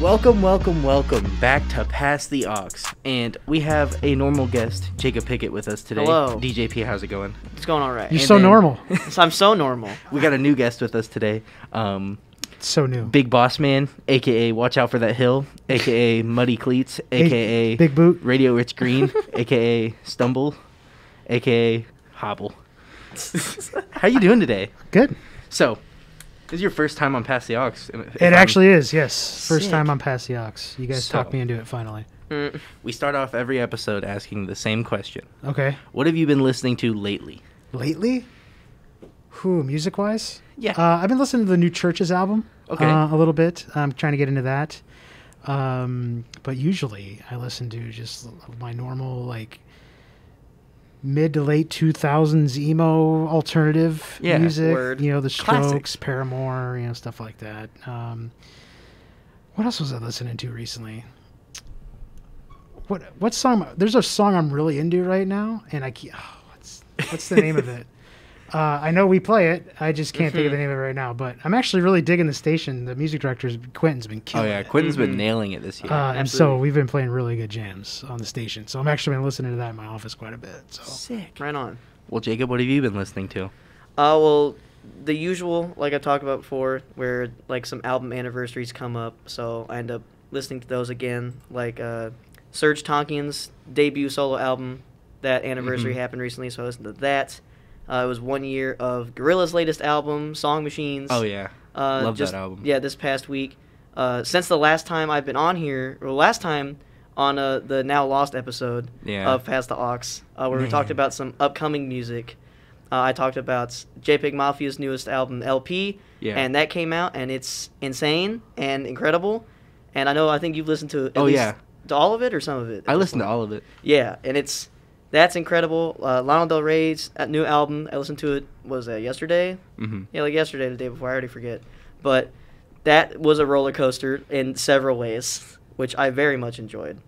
Welcome, welcome, welcome back to Pass the Aux. And we have a normal guest, Jacob Pickett, with us today. Hello. DJP, how's it going? It's going all right. You're And so then- normal. So I'm so normal. We got a new guest with us today. Um, so new. Big Boss Man, aka Watch Out for That Hill, aka Muddy Cleats, aka Big Boot. Radio Rich Green, aka Stumble, aka Hobble. How you doing today? Good. So, this is your first time on Pass the Aux. It I'm- actually is. Yes. First time on Pass the Aux. You guys So- talked me into it finally. Mm, We start off every episode asking the same question. Okay. What have you been listening to lately? Lately, who music wise? Yeah. Uh, I've been listening to the new CHVRCHES album. Okay. Uh, a little bit. I'm trying to get into that. Um, but usually I listen to just my normal like mid to late 2000s emo alternative Yeah, music. word. You know, the Classics. Strokes, Paramore, you know, stuff like that. Um, what else was I listening to recently? What what song? There's a song I'm really into right now, and I can't. Oh, what's what's the name of it? Uh, I know we play it. I just can't think of the name of it right now. But I'm actually really digging the station. The music director's Quentin's been killing. Oh killing yeah, it. Quentin's been Mhm. nailing it this year. Uh, and so we've been playing really good jams on the station. So I'm actually been listening to that in my office quite a bit. So Sick. right on. Well, Jacob, what have you been listening to? Uh, well, the usual, like I talked about before, where like some album anniversaries come up, so I end up listening to those again. Like uh, Serj Tankian's debut solo album, that anniversary Mhm. happened recently, so I listened to that. Uh, it was one year of Gorillaz's latest album, Song Machines. Oh yeah, Uh, Love that album. Yeah, this past week. Uh, since the last time I've been on here, or last time on uh, the now lost episode Yeah. of Pass the Aux, uh, where we talked about some upcoming music. Uh, I talked about JPEGMAFIA's newest album, LP, yeah. and that came out, and it's insane and incredible. And I know I think you've listened to at Oh, least yeah. to all of it or some of it. I listened to all of it. Yeah, and it's that's incredible. Uh, Lana Del Rey's uh, new album. I listened to it was yesterday. hmm Yeah, like yesterday, the day before. I already forget, but that was a roller coaster in several ways, which I very much enjoyed.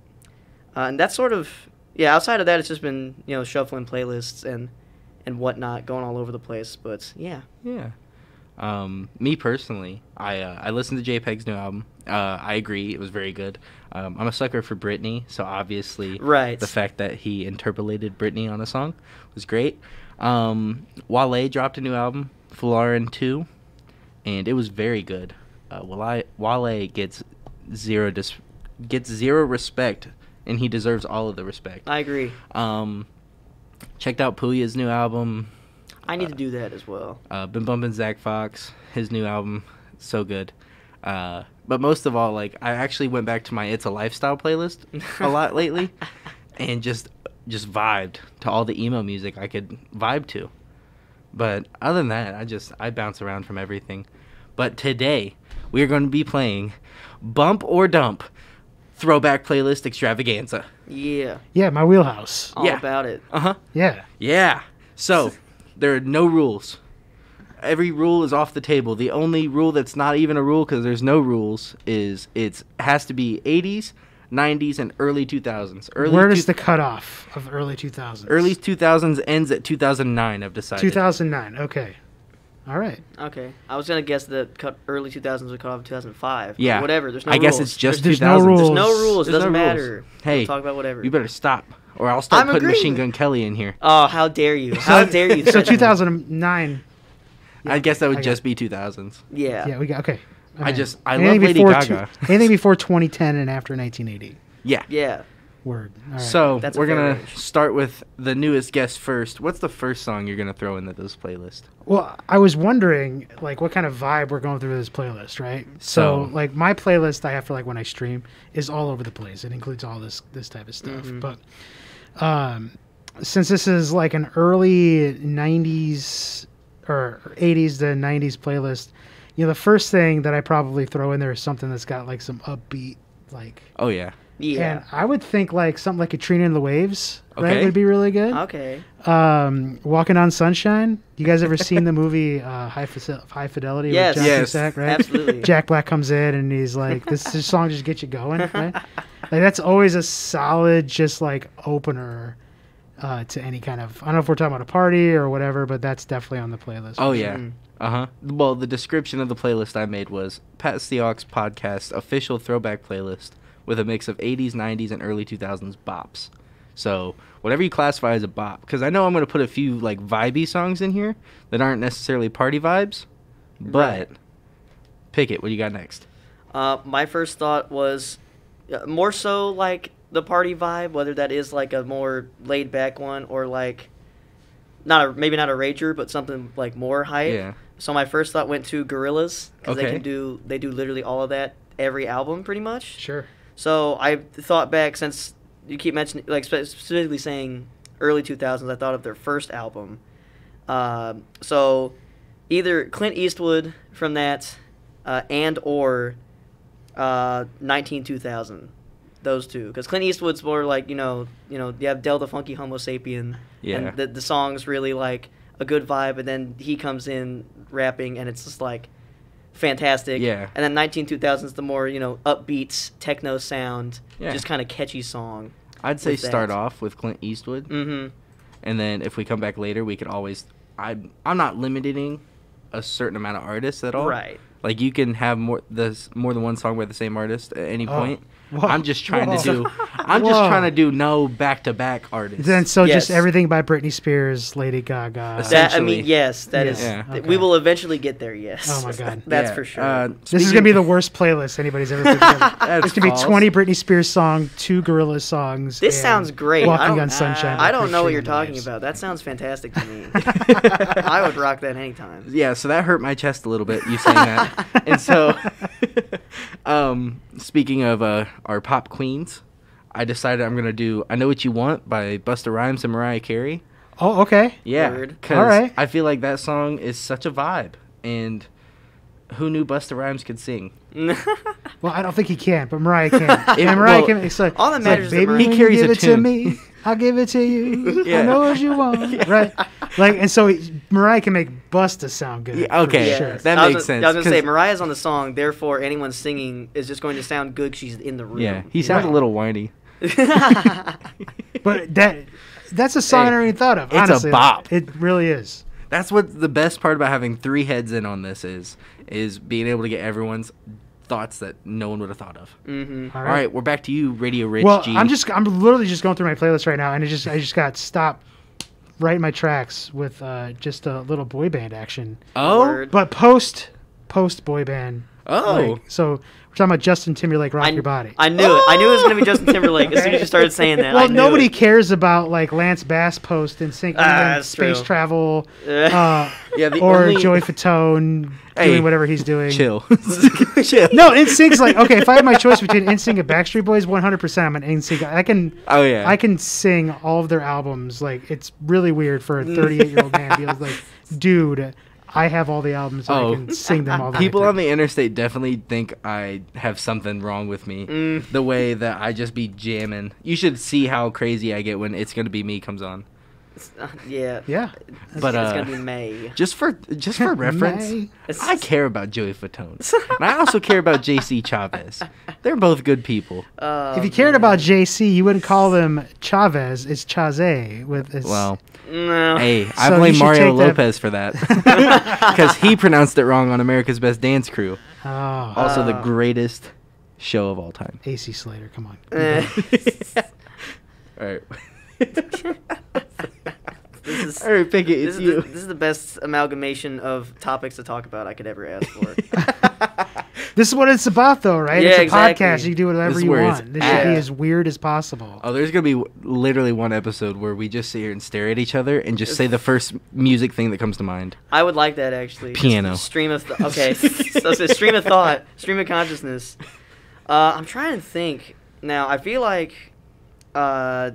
Uh, and that's sort of yeah. Outside of that, it's just been you know shuffling playlists and and whatnot, going all over the place. But yeah, Yeah. Um, me personally, I uh, I listened to JPEG's new album. Uh, I agree, it was very good. Um, I'm a sucker for Britney, so obviously, Right. the fact that he interpolated Britney on a song was great. Um, Wale dropped a new album, Folarin Two, and it was very good. Uh, Wale, Wale gets zero dis- gets zero respect, and he deserves all of the respect. I agree. Um, checked out Puya's new album. I need Uh, to do that as well. Uh, been bumping Zack Fox, his new album, so good. Uh, but most of all, like I actually went back to my "It's a Lifestyle" playlist a lot lately, and just just vibed to all the emo music I could vibe to. But other than that, I just I bounce around from everything. But today we are going to be playing "Bump or Dump" throwback playlist extravaganza. Yeah, yeah, my wheelhouse. all Yeah. about it. Uh huh. Yeah. Yeah. So there are no rules every rule is off the table. The only rule that's not even a rule because there's no rules is it has to be 80s, 90s, and early 2000s. Early Where does the cutoff of early 2000s? Early 2000s ends at 2009. I've decided. 2009. Okay. All right. Okay. I was gonna guess that cut early 2000s would cut off 2005. Yeah. Whatever. There's no. I guess rules. it's just there's, 2000s. There's no rules. There's no rules. There's Doesn't no matter. Rules. Hey. We'll talk about whatever. You better stop, or I'll start I'm putting agreeing. Machine Gun Kelly in here. Oh, how dare you! How dare you! so 2009 yeah. I guess that would I just be 2000s. Yeah. Yeah, we got okay. I, I just I love Lady Gaga. Two, anything before 2010 and after 1980. Yeah. Yeah. Word. Right. So That's we're gonna range. start with the newest guest first. What's the first song you're gonna throw into this playlist? Well, I was wondering like what kind of vibe we're going through this playlist, right? So, so like my playlist I have for like when I stream is all over the place. It includes all this this type of stuff. Mm-hmm. But um, since this is like an early 90s or 80s to 90s playlist, you know, the first thing that I probably throw in there is something that's got like some upbeat like Oh yeah. Yeah. and I would think like something like Katrina and the Waves, right? Okay. Would be really good. Okay. Um, Walking on Sunshine. You guys ever seen the movie uh, High, Fice- High Fidelity Yes. with John Yes. Cusack, right? Absolutely. Jack Black comes in and he's like, "This, this song just gets you going." Right? like that's always a solid, just like opener uh, to any kind of. I don't know if we're talking about a party or whatever, but that's definitely on the playlist. Oh yeah. sure. Mm. Uh huh. Well, the description of the playlist I made was Pass the Aux podcast official throwback playlist with a mix of 80s, 90s, and early 2000s bops. So whatever you classify as a bop, because I know I'm gonna put a few like vibey songs in here that aren't necessarily party vibes, but Right. pick it. What do you got next? Uh, my first thought was uh, more so like the party vibe, whether that is like a more laid back one or like not a maybe not a rager, but something like more hype. Yeah. So my first thought went to Gorillaz because they can do they do literally all of that every album pretty much. Sure. So I thought back since you keep mentioning like specifically saying early 2000s. I thought of their first album. Um, so either Clint Eastwood from that, uh, and or uh, 19 2000. Those two, because Clint Eastwood's more like you know, you know, you have Del the Funky Homosapien, Yeah. and the the song's really like a good vibe, and then he comes in rapping, and it's just like fantastic. Yeah. And then 19 2000 is the more you know upbeat techno sound, Yeah. just kind of catchy song. I'd say with that. start off with Clint Eastwood, Mm-hmm. and then if we come back later, we could always. I'm I'm not limiting a certain amount of artists at all. Right. Like you can have more this more than one song by the same artist at any Oh. point. Whoa. I'm just trying Whoa. to do. I'm just trying to do no back to back artists. Then so Yes. just everything by Britney Spears, Lady Gaga. That I Essentially. mean, yes, that is. Yeah. Okay. We will eventually get there. Yes. Oh my God. That's Yeah, for sure. uh, This is gonna be the worst playlist anybody's ever put together. It's gonna be 20 Britney Spears song, two Gorillaz songs. This and sounds great. I Walking don't- on Sunshine. I don't know what you're talking about. That sounds fantastic to me. I would rock that anytime. Yeah, so that hurt my chest a little bit. You saying that, and so, um, speaking of uh, our pop queens, I decided I'm gonna do "I Know What You Want" by Busta Rhymes and Mariah Carey. Oh, okay. Yeah, Word. because Alright. I feel like that song is such a vibe, and who knew Busta Rhymes could sing? Well, I don't think he can, but Mariah can. It- and Mariah well, can. It's like, all that it's like, matters is that baby, Mariah- when He carries give a it to me, I'll give it to you. Yeah. I know what you want, right? Like, and so Mariah can make Busta sound good. Yeah, for okay. Yes. sure. That I was makes gonna- sense, I was gonna say 'cause- Mariah's on the song, therefore anyone singing is just going to sound good. 'cause She's in the room. Yeah, he sounds Right. a little whiny. But that that's a song I Hey, never even thought of. it's a honestly. bop. It really is. That's what the best part about having three heads in on this is, is being able to get everyone's thoughts that no one would have thought of. hmm All All right, we're back to you, Radio Rich Well, G. I'm just I'm literally just going through my playlist right now, and it just I just got stopped right in my tracks with uh, just a little boy band action, oh Word. but post post boy band. oh Like, so we're talking about Justin Timberlake, "Rock I, Your Body." I knew it. I knew it was gonna be Justin Timberlake as soon as you started saying that. Well, nobody it. cares about like Lance Bass post NSYNC Ah, space true. travel, uh, yeah. Or only Joey Fatone Hey, doing whatever he's doing. chill, chill. No, NSYNC's like okay. If I had my choice between NSYNC and Backstreet Boys, 100, percent I'm an NSYNC. I can Oh yeah. I can sing all of their albums. Like it's really weird for a 38 year old man to be like, dude, I have all the albums. and Oh. I can sing them all. The People on the interstate definitely think I have something wrong with me. Mm. The way that I just be jamming. You should see how crazy I get when "It's Gonna Be Me" comes on. Uh, yeah. Yeah. But, it's uh, gonna be May. Just for just for reference, May. I care about Joey Fatone, and I also care about J.C. Chavez. They're both good people. Oh, If you cared man. about JC, you wouldn't call them Chavez. It's Chaze with it's, Well, no. hey, I So you blame Mario take that- Lopez for that because he pronounced it wrong on America's Best Dance Crew. Oh, Also, the Uh. greatest show of all time. AC Slater. Come on. Eh. All right. This is- All right, pick it. This It's is, you. the, this is the best amalgamation of topics to talk about I could ever ask for. This is what it's about, though, right? Yeah, it's a exactly. podcast. You can do whatever This you want. This should at. be as weird as possible. Oh, there's gonna be w- literally one episode where we just sit here and stare at each other and just say the first music thing that comes to mind. I would like that actually. Just Piano. Stream of th- okay. so it's a stream of thought, stream of consciousness. Uh, I'm trying to think now. I feel like uh, I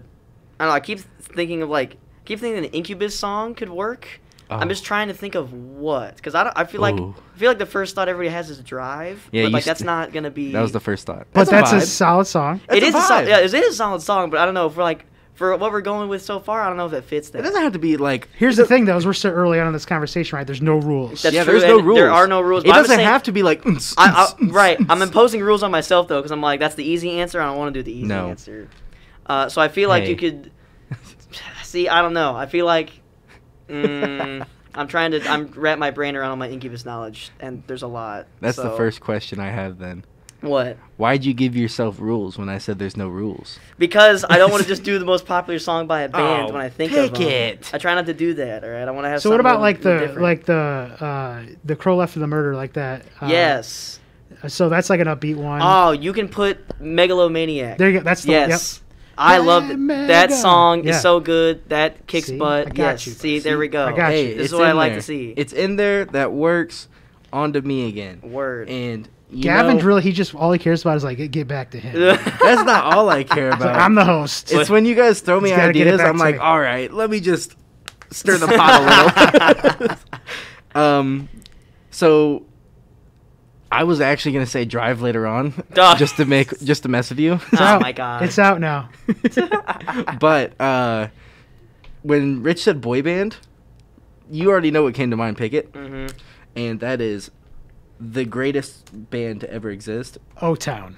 don't know. I keep thinking of like keep thinking an Incubus song could work. I'm Oh. just trying to think of what because I don't. I feel like Ooh. I feel like the first thought everybody has is drive. Yeah, but you like that's st- not gonna be. That was the first thought. But that's, a, vibe. solid song. That's It a is a sol- vibe. yeah, it is a solid song, but I don't know if we're like for what we're going with so far. I don't know if it fits that. It doesn't have to be like. Here's the thing, though, is we're so early on in this conversation, right? There's no rules. That's yeah, true, there's no rules. there are no rules, It doesn't saying- have to be like. I, I, right. I'm imposing rules on myself though, because I'm like, that's the easy answer. I don't want to do the easy No. answer. Uh, so I feel like Hey. you could. See, I don't know. I feel like mm, I'm trying to. I'm wrap my brain around all my Incubus knowledge, and there's a lot. That's the first question I have then. What? Why'd you give yourself rules when I said there's no rules? Because I don't want to just do the most popular song by a band Oh, when I think pick of them. it. I try not to do that. All right. I want to have. So what about like the different. like the uh, the crow left of the murder like that? Uh, yes. So that's like an upbeat one. Oh, you can put Megalomaniac. there you go. That's the yes. I love it. That song Yeah. is so good. That kicks See? I butt. got Yes. you. See, there we go. I got hey, you. This is what I like there. to see. It's in there. That works. On to me again. Word. And you Gavin know, really he just all he cares about is like get, get back to him. That's not all I care about. I'm the host. It's when you guys throw me He's gotta get it ideas, I'm like, me. all right, let me just stir the pot a little. um, so I was actually gonna say drive later on, Duh. just to make just to mess with you. It's Oh out. my God. It's out now. but uh, when Rich said boy band, you already know what came to mind. Pick it, hmm and that is the greatest band to ever exist. O Town.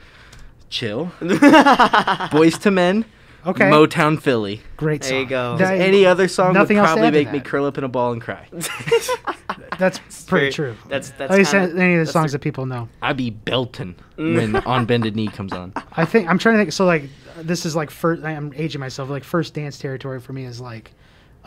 Chill, Boyz II Men, Okay. Motown Philly. Great song. There you go. That- Any other song would nothing else to probably add make me curl up in a ball and cry. That's pretty very- true. That's that's At least kinda- any of the songs the- that people know. I'd be belting Mm. when On Bended Knee comes on. I think I'm trying to think. So like, this is like first. I'm aging myself. Like first dance territory for me is like,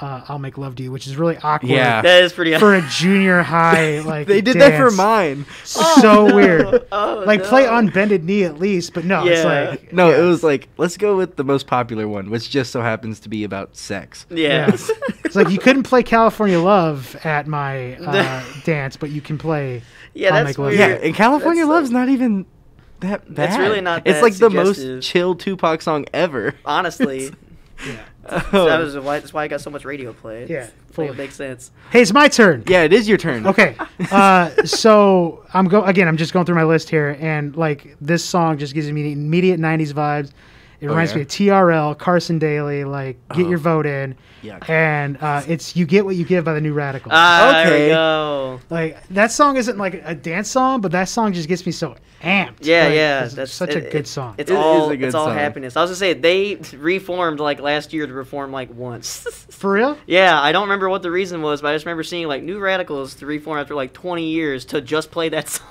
uh, "I'll Make Love to You," which is really awkward. Yeah. That is pretty. For a junior high, like They did that for dance. mine. So no. weird. Oh, Like play on bended knee at least, but no, it's like No, yeah. it was like, let's go with the most popular one, which just so happens to be about sex. Yeah. Yeah. It's like you couldn't play California Love at my uh, dance, but you can play. yeah, I'll that's make love weird. Yeah, and California That's, Love's not even that bad. It's really not It's that like the most chill Tupac song ever. Honestly, Yeah. Oh. that was why. That's why I got so much radio play. Yeah, Like, fully. it makes sense. Hey, it's my turn. yeah, it is your turn. Okay. Uh, so I'm go again. I'm just going through my list here, and like this song just gives me immediate '90s vibes. It Oh, reminds yeah? me of TRL, Carson Daly. Like, get Oh. your vote in, Yuck. and uh, it's "You Get What You Give" by the New Radicals. Ah, there Okay. we go. like that song isn't like a dance song, but that song just gets me so amped. Yeah, Like, yeah. That's such it- a good song. It's It is all a good it's all song. happiness. I was gonna say they reformed like last year to reform like once. For real? yeah, I don't remember what the reason was, but I just remember seeing like New Radicals to reform after like 20 years to just play that song.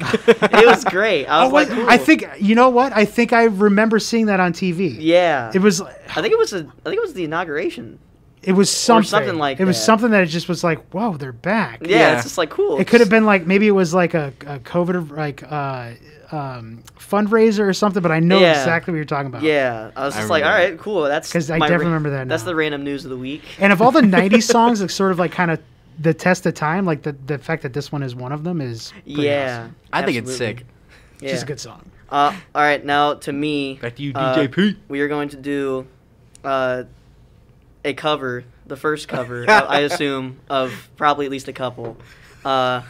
it was great. I Oh, like, wait, cool. I think you know what? I think I remember seeing that on TV. yeah. It was. I think it was a. I think it was the inauguration. It was something. something like It was that. something that it just was like, whoa, they're back. Yeah, Yeah. it's just like cool. It could have been like maybe it was like a, a COVID like uh, um, fundraiser or something, but I know Yeah. exactly what you're talking about. Yeah, I was I just like, all right cool that's because I my definitely remember that That's the random news of the week. And of all the '90s songs that sort of like kind of the test of time, like the the fact that this one is one of them is pretty Yeah, awesome. I think it's sick. Yeah. just a good song. Uh, all right, now to me, Back to you, Uh, DJ P. we are going to do uh, a cover, the first cover, I assume, of probably at least a couple. Uh,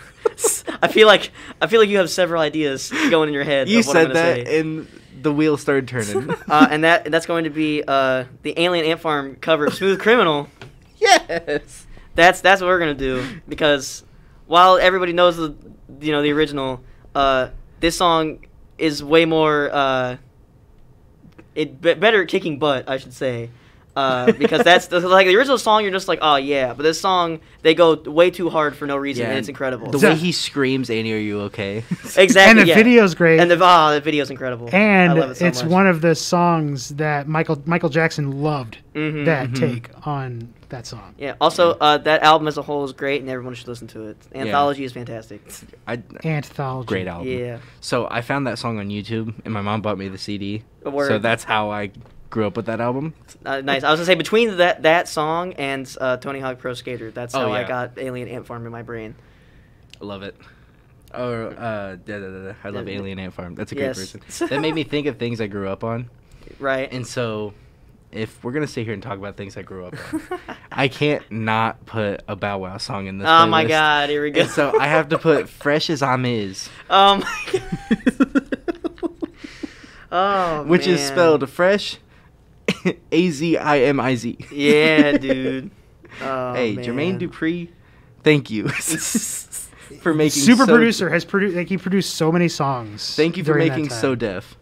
I feel like I feel like you have several ideas going in your head. You of what I'm said that, say. and the wheel started turning. uh, and that that's going to be uh, the Alien Ant Farm cover of "Smooth Criminal." yes. That's that's what we're gonna do because while everybody knows the you know the original, uh, this song is way more uh, it be- better kicking butt, I should say. Uh, because that's the, like the original song, you're just like, oh yeah, but this song they go way too hard for no reason, and it's incredible. The way he screams, Annie, are you okay? exactly, and the yeah. video's great. and the oh, the video's incredible. and I love it so it's much. one of the songs that Michael Michael Jackson loved Mhm. that Mhm. take on that song. Yeah. Also, uh, that album as a whole is great, and everyone should listen to it. Anthology is fantastic. I, Anthology. great album. Yeah. So I found that song on YouTube, and my mom bought me the CD. A word. So that's how I grew up with that album. Uh, nice. I was gonna say between that that song and uh, Tony Hawk Pro Skater, that's Oh, how I got Alien Ant Farm in my brain. I love it. Or uh, da, da, da. I love Yeah. Alien Ant Farm. That's a great Yes. version. that made me think of things I grew up on, Right. and so if we're gonna sit here and talk about things I grew up on, I can't not put a Bow Wow song in this. oh my. God! Here we go. And so I have to put "Fresh Azimiz," Oh my God. Oh. which is spelled fresh, A Z I M I Z. Yeah, dude. Oh, hey, man. Jermaine Dupri, thank you for making Super so- producer has produced like he produced so many songs. Thank you for making so deaf,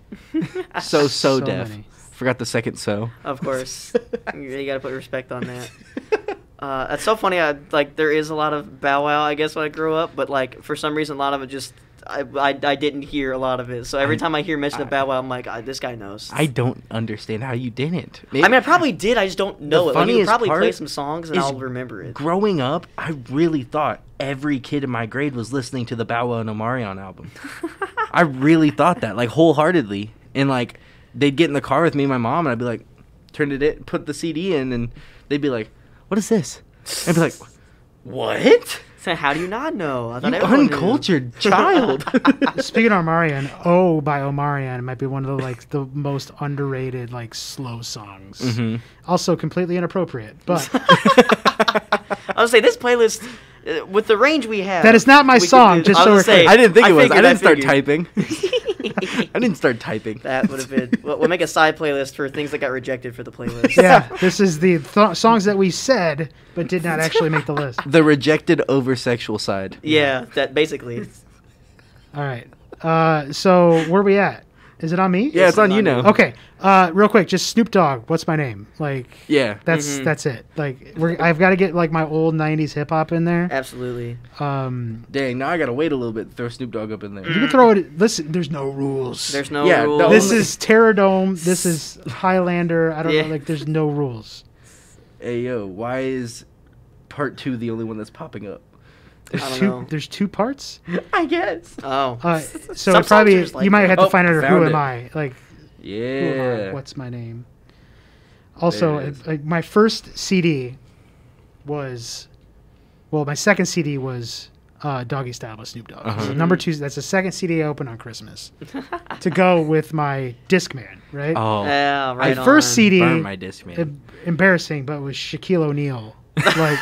so so, deaf. many. Forgot the second so. Of course, you, you got to put respect on that. Uh, it's so funny. I, like there is a lot of Bow Wow, I guess, when I grew up, but like for some reason, a lot of it just I, I, I didn't hear a lot of it. So every I- time I hear mention of Bow Wow, I'm like, "Ah, this guy knows. I don't understand how you didn't. I mean, I probably did. I just don't know it. Like, you probably play some songs and I'll remember it. growing up, I really thought every kid in my grade was listening to the Bow Wow and Omarion album. I really thought that, like wholeheartedly. And like, they'd get in the car with me and my mom, and I'd be like, turn it in, put the CD in, and they'd be like, "What is this?" I'd be like, "What? So how do you not know? I You thought everyone knew. uncultured child." Speaking of Omarion, "Oh" by Omarion might be one of the like the most underrated like slow songs. hmm Also completely inappropriate, but I'll say this playlist uh, with the range we have. That is not my song, just I so was we're gonna clear. I didn't think it was. I figured, didn't start typing. I didn't start typing. That would have been. We'll, we'll make a side playlist for things that got rejected for the playlist. yeah, this is the th- songs that we said but did not actually make the list. The rejected over sexual side. Yeah, that basically. All right. Uh, so where are we at? Is it on me? Yeah, it's on you on now. Okay. Uh, real quick, just Snoop Dogg. What's my name? Like Yeah. that's Mhm. that's it. Like we're, I've got to get like my old '90s hip hop in there. Absolutely. Um, Dang, now I gotta wait a little bit to throw Snoop Dogg up in there. you can throw it. Listen, there's no rules. There's no Yeah, rules. this only- is Terradome. This is Highlander. I don't Yeah. know. Like there's no rules. Hey yo, why is part two the only one that's popping up? There's I don't two. know. There's two parts. I guess. Oh. Uh, so Some probably are like you might that. have to Oh, find out who found am. I. Like who am I? Yeah. What's my name? Also, There it is. like my first CD was, well, my second CD was uh, Doggy Style by Snoop Dogg. Uh-huh. So number two, that's the second CD I opened on Christmas to go with my Discman, right? Oh, Yeah, right. my first on. CD, burn my disc, man. em- embarrassing, but it was Shaquille O'Neal. Like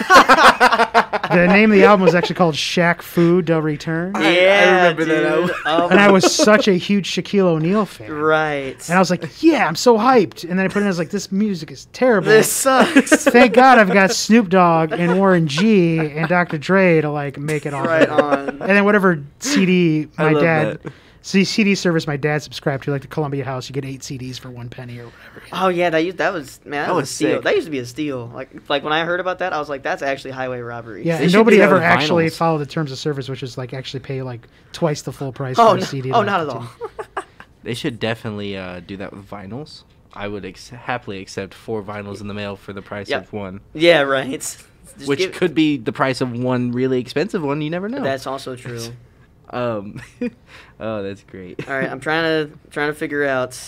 the name of the album was actually called Shaq Fu Da Return, I- I Yeah, remember that album. Oh, and I was such a huge Shaquille O'Neal fan. right. And I was like, "Yeah, I'm so hyped." And then I put it in, I was like, "This music is terrible." this sucks. Thank God I've got Snoop Dogg and Warren G and Dr. Dre to like make it all right better. on. And then whatever CD I my love dad, that. See CD service my dad subscribed to, like the Columbia House, you get eight CDs for one penny or whatever. Oh yeah, that used, that was man, that, That was, was a steal. sick. That used to be a steal. Like like when I heard about that, I was like, that's actually highway robbery. Yeah, and nobody ever actually vinyls. followed the terms of service, which is like actually pay like twice the full price Oh for a no, CD. oh not at all. They should definitely uh, do that with vinyls. I would ex- happily accept four vinyls in the mail for the price Yep. of one, yeah, right. Just which could be the price of one really expensive one. You never know. That's also true. Um. oh, that's great. All right, I'm trying to trying to figure out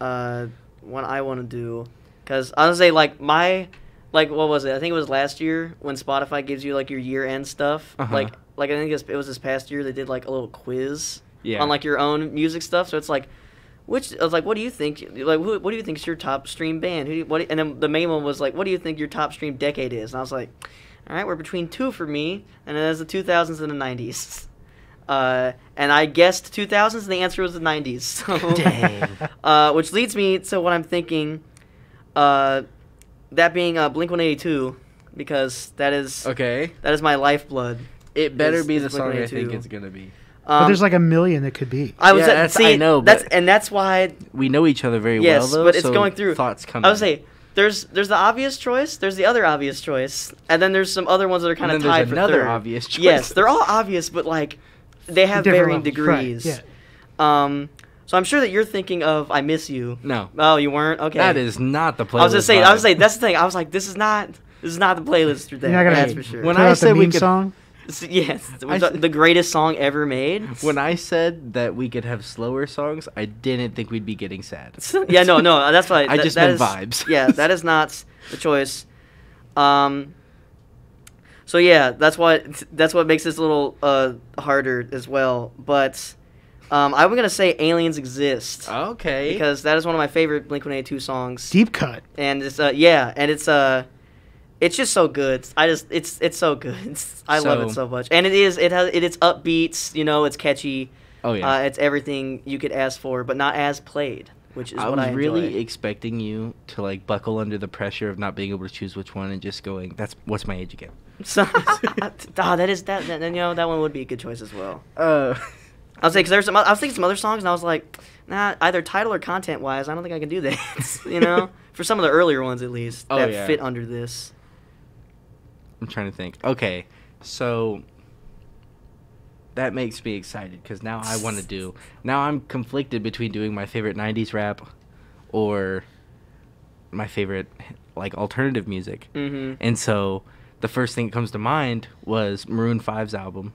uh, what I want to do because honestly, like my like what was it? I think it was last year when Spotify gives you like your year end stuff. Uh-huh. Like like I think it was, it was this past year they did like a little quiz Yeah. on like your own music stuff. So it's like. Which I was like, what do you think? Like, who, what do you think is your top stream band? Who do you, what? and then the main one was like, what do you think your top stream decade is? And I was like, all right, we're between two for me, and it has the 2000s and the 90s. Uh, and I guessed 2000s, and the answer was the 90s. So, Dang. uh, which leads me to what I'm thinking. Uh, that being uh, Blink 182, because that is okay. that is my lifeblood. It better Is- be is the song I Blink-182. think it's gonna be. Um, but there's like a million that could be. I was Yeah, at, that's- see, I know, that's and that's why We know each other very Yes, well, though. but it's so going through- Thoughts come. I would say there's there's the obvious choice, there's the other obvious choice, and then there's some other ones that are kind of tied there's for another third. obvious choice. Yes, they're all obvious, but like they have Different varying levels, right, degrees. yeah. Um, so I'm sure that you're thinking of "I Miss You." No, Oh, you weren't. Okay. that is not the playlist. I was gonna say. I was saying that's the thing. I was like, this is not. This is not the playlist for that. You're not gonna- that's for sure. When I out the said we could- song. Yes, I the, greatest song ever made. When I said that we could have slower songs, I didn't think we'd be getting sad. yeah, no, no, that's why. I that- just that meant is- vibes. yeah, that is not the choice. Um. So yeah, that's what that's what makes this a little uh harder as well. But um, I'm gonna say "Aliens Exist" Okay. because that is one of my favorite Blink 182 songs. Deep cut. and it's uh yeah, and it's uh it's just so good. I just it's it's so good. It's, I love it So- so much, and it is it has it, it's upbeats. You know, it's catchy. oh yeah. Uh, it's everything you could ask for, but not as played, which is what I what was I was really expecting you to like buckle under the pressure of not being able to choose which one and just going, "That's what's my age again." So, ah, that is that. Then you know that one would be a good choice as well. Uh, I was 'cause there's some, I was thinking some other songs, and I was like, nah, either title or content wise, I don't think I can do that. you know, for some of the earlier ones at least Oh, that yeah. fit under this. I'm trying to think. Okay, so that makes me excited because now I want to do. Now I'm conflicted between doing my favorite '90s rap or my favorite like alternative music, Mm-hmm. and so the first thing that comes to mind was Maroon 5's album.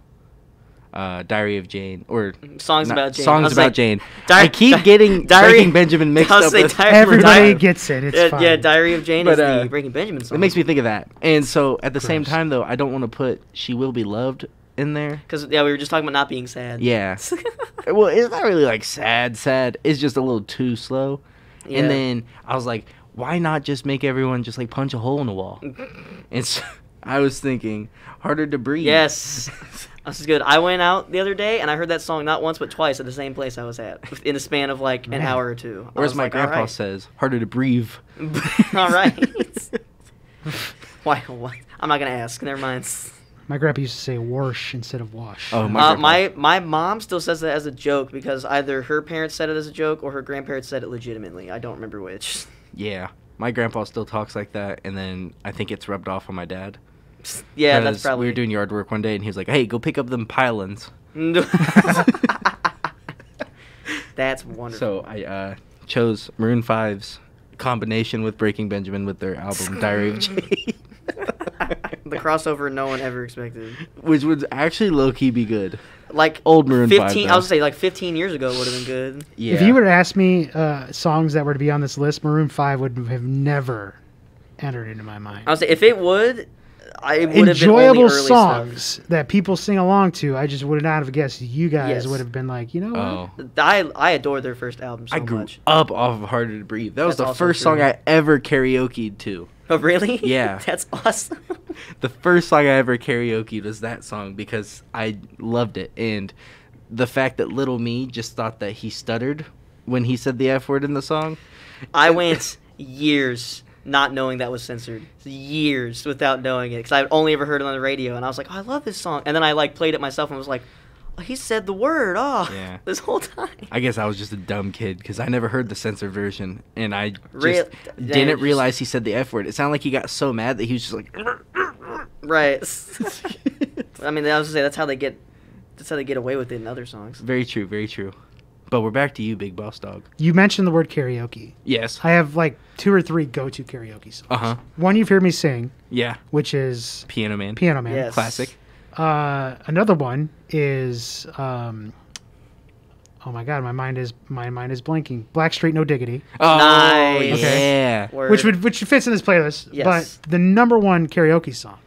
Uh, Diary of Jane, or Songs not- about Jane. I Songs about like, Jane. Di- I keep Di- getting Diary- Breaking Benjamin mixed up with. Diary- Everybody Di- gets it. It's yeah, fine. yeah, Diary of Jane But, is uh, the Breaking Benjamin song. It makes me think of that, and so at the same time though, I don't want to put "She Will Be Loved" in there. because yeah, we were just talking about not being sad. Yeah. well, it's not really like sad, sad. It's just a little too slow. Yeah. And then I was like, why not just make everyone just like punch a hole in the wall? and so I was thinking, harder to breathe. Yes. This is good. I went out the other day and I heard that song not once but twice at the same place I was at in the span of like an Man. hour or two. I Or as my like, grandpa all right. says, harder to breathe. all right. Why? What? I'm not gonna ask. Never mind. My grandpa used to say wash instead of wash. Oh, my Uh, my my mom still says that as a joke because either her parents said it as a joke or her grandparents said it legitimately. I don't remember which. Yeah. My grandpa still talks like that, and then I think it's rubbed off on my dad. Yeah, that's probably. We were doing yard work one day, and he was like, hey, go pick up them pylons. that's wonderful. So I uh, chose Maroon 5's combination with Breaking Benjamin with their album Diary of Jane. the crossover no one ever expected. Which would actually low key be good. Like Old Maroon 5, 15. I though. was gonna say like 15 years ago would have been good. Yeah. If you were to ask me uh, songs that were to be on this list, Maroon Five would have never entered into my mind. I was say if it would, I it would have been Enjoyable only early songs that people sing along to. I just would not have guessed you guys Yes. would have been like, you know? Oh. Stuff. I I adore their first album so I grew much. up off of Harder to Breathe. That was That's the first true. song I ever karaokeed to. Oh really? Yeah. that's awesome. The first song I ever karaokeed was that song because I loved it. And the fact that Little Me just thought that he stuttered when he said the F word in the song. I went years not knowing that was censored. Years without knowing it because I'd only ever heard it on the radio, and I was like, oh, I love this song. And then I like played it myself and was like, oh, he said the word. Oh, Yeah. this whole time. I guess I was just a dumb kid because I never heard the censored version, and I just Real- didn't just- realize he said the F word. It sounded like he got so mad that he was just like, right. I mean, I was gonna say that's how they get. That's how they get away with it in other songs. very true, very true. But we're back to you, Big Boss Dog. You mentioned the word karaoke. Yes. I have like two or three go-to karaoke songs. Uh huh. One you've heard me sing, Yeah. which is Piano Man. Piano Man. Yes. Classic. Uh, another one is um, oh my god, my mind is my mind is blanking. Blackstreet No Diggity, Oh, Nice. yeah. Word. which would which fits in this playlist. Yes. But the number one karaoke song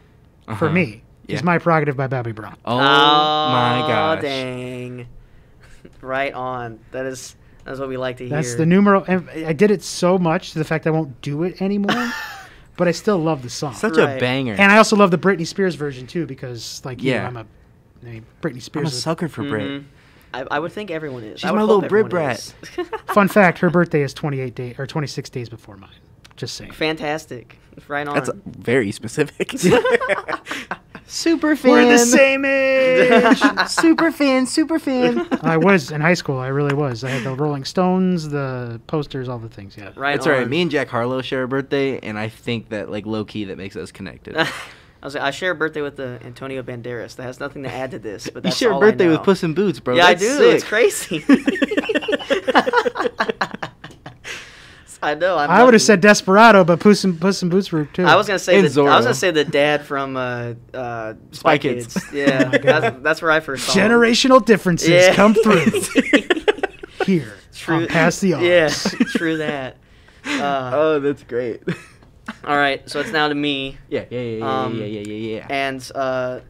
for Uh-huh. me Yeah. is "My Prerogative" by Bobby Brown. Oh, my Aw, gosh. Dang. Right on. That is that's what we like to hear. That's the numero. I did it so much to the fact I won't do it anymore, but I still love the song. Such Right. a banger. and I also love the Britney Spears version too because, like, you know, Yeah. I'm a I mean, Britney I'm Spears. a sucker for Brit. Mhm. I, I would think everyone is. She's I would my little Brit everyone is. Fun fact: her birthday is 28 days or 26 days before mine. Just saying. Fantastic. Right on. That's very specific. super fan. We're the same age. super fan. Super fan. I was in high school. I really was. I had the Rolling Stones, the posters, all the things. Yeah. right That's all right. on. Me and Jack Harlow share a birthday, and I think that like low key that makes us connected. I was like, I share a birthday with the Antonio Banderas. That has nothing to add to this, but you that's share a birthday with Puss in Boots, bro. yeah, I do. sick. It's crazy. I know. I'm I would have said Desperado, but Puss in, Puss in Boots were too. I was gonna say And the, I was gonna say the dad from uh, uh, Spy Spy Kids. Kids. Yeah, that's, that's where I first saw him. generational differences Yeah. come through here True. on Past the Odds. Yeah, true that. Uh, Oh, that's great. all right, so it's now to me, yeah, yeah, yeah, yeah, Um, yeah, yeah, yeah, yeah. and uh,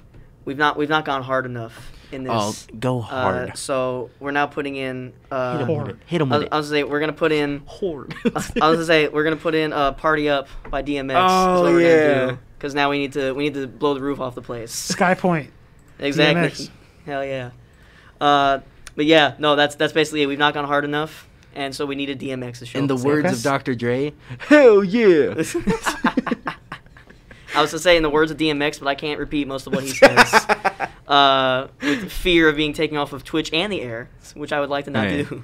we've not we've not gone hard enough in this. Oh, go Uh, hard. so we're now putting in. Uh, Hit him with Hard. it. Hit him I with was, it. I was gonna say we're gonna put in. Horde. I was gonna say we're gonna put in uh, "Party Up" by DMX. Oh, yeah. Because now we need to we need to blow the roof off the place. Sky Point. Exactly. DMX. Hell yeah. Uh, but yeah, no, that's that's basically it. We've not gone hard enough, and so we needed DMX to show. In the words of Dr. Dre, hell yeah. Save us. I was to say in the words of DMX, but I can't repeat most of what he says. uh, with fear of being taken off of Twitch and the air, which I would like to not Hey. do.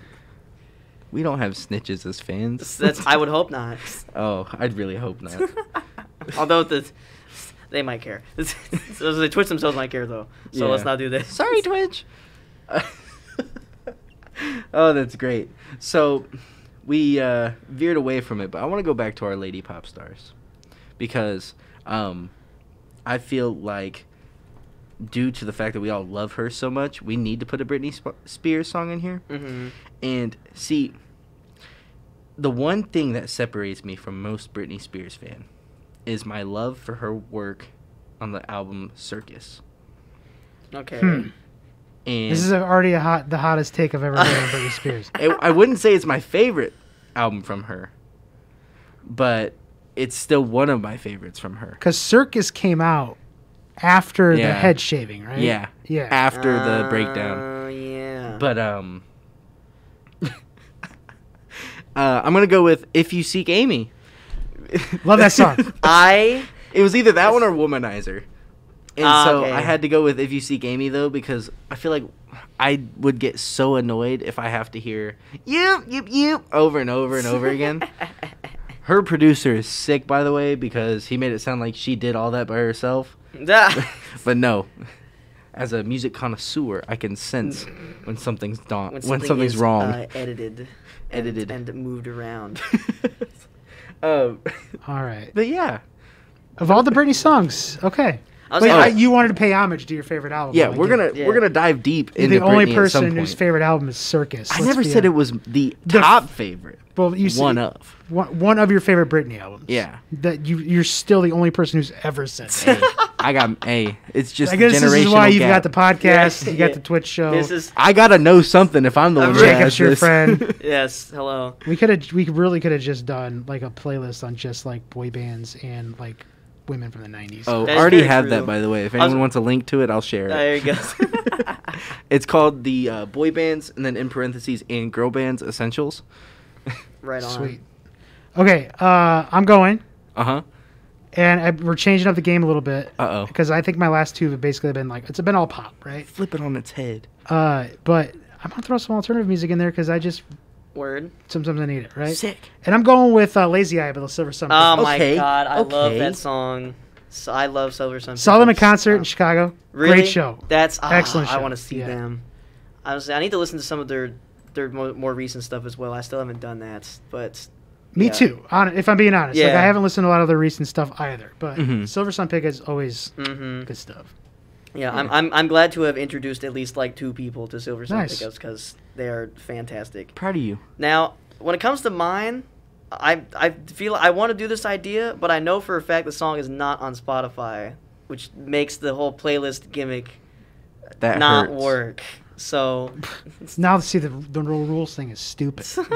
We don't have snitches as fans. That's I would hope not. oh, I'd really hope not. Although the they might care. so the Twitch themselves might care though. So Yeah. let's not do this. Sorry, Twitch. oh, that's great. So we uh, veered away from it, but I want to go back to our lady pop stars because um, I feel like due to the fact that we all love her so much, we need to put a Britney Sp- Spears song in here. hmm And see, the one thing that separates me from most Britney Spears fan is my love for her work on the album Circus. Okay. Hmm. And This is already a hot, the hottest take I've ever heard on Britney Spears. it, I wouldn't say it's my favorite album from her, but it's still one of my favorites from her. Because Circus came out after the head shaving, right? Yeah, Yeah. after the breakdown. Oh yeah. But um, uh, I'm gonna go with "If You Seek Amy." Love that song. I It was either that one or Womanizer. And Ah, so okay. I had to go with If You Seek Amy though because I feel like I would get so annoyed if I have to hear yip yip yip over and over and over again. Her producer is sick by the way because he made it sound like she did all that by herself. but no. As a music connoisseur, I can sense when something's don- when, something something's is, wrong. uh, edited, and- Edited. and, moved around. um, All right. but yeah. Of all the Britney songs, okay. I was Wait, saying, oh. I, you wanted to pay homage to your favorite album. Yeah, I we're gonna. Yeah. we're gonna dive deep You're into the only Britney at person some whose favorite album is Circus. I Let's never be said it was the The- top favorite. Well, you said One of. one, one of your favorite Britney albums. Yeah. That you you're still the only person who's ever said. Hey, I got hey, it's just I guess this generational is why you've gap. got the podcast, Yeah, you got yeah. the Twitch show. this is I gotta know something if I'm the I'm one. who Jacob's has Jacob's your this. friend. yes. Hello. We could have we really could have just done like a playlist on just like boy bands and like women from the 90s. Oh, I already have true. that by the way. If I was- anyone wants a link to it, I'll share it. There you go. it's called the uh, boy bands, and then in parentheses, and girl bands essentials. right on. Sweet. Okay, uh, I'm going, Uh huh. and I, we're changing up the game a little bit Uh oh. because I think my last two have basically been like it's been all pop, right? Flip it on its head. Uh, but I'm gonna throw some alternative music in there because I just Word. sometimes I need it, right? Sick. And I'm going with uh, "Lazy Eye" by the Silver Sun. Oh my Okay, god, I love okay. that song. So I love Silver Sun. Saw them in Pickers. concert Oh. in Chicago. Really? Great show. That's ah, Excellent I show. want to see Yeah. them. I was. I need to listen to some of their their more, more recent stuff as well. I still haven't done that, but Me Yeah. too. On if I'm being honest, like Yeah. I haven't listened to a lot of their recent stuff either. But Mhm. Silver Sun Pick is always hmm good stuff. yeah, I'm, I'm I'm glad to have introduced at least like two people to Silver Sun Nice. Pickups because they are fantastic. Proud of you. Now, when it comes to mine, I I feel I want to do this idea, but I know for a fact the song is not on Spotify, which makes the whole playlist gimmick That not hurts. work. So, Now, to see the the rule- rules thing is stupid.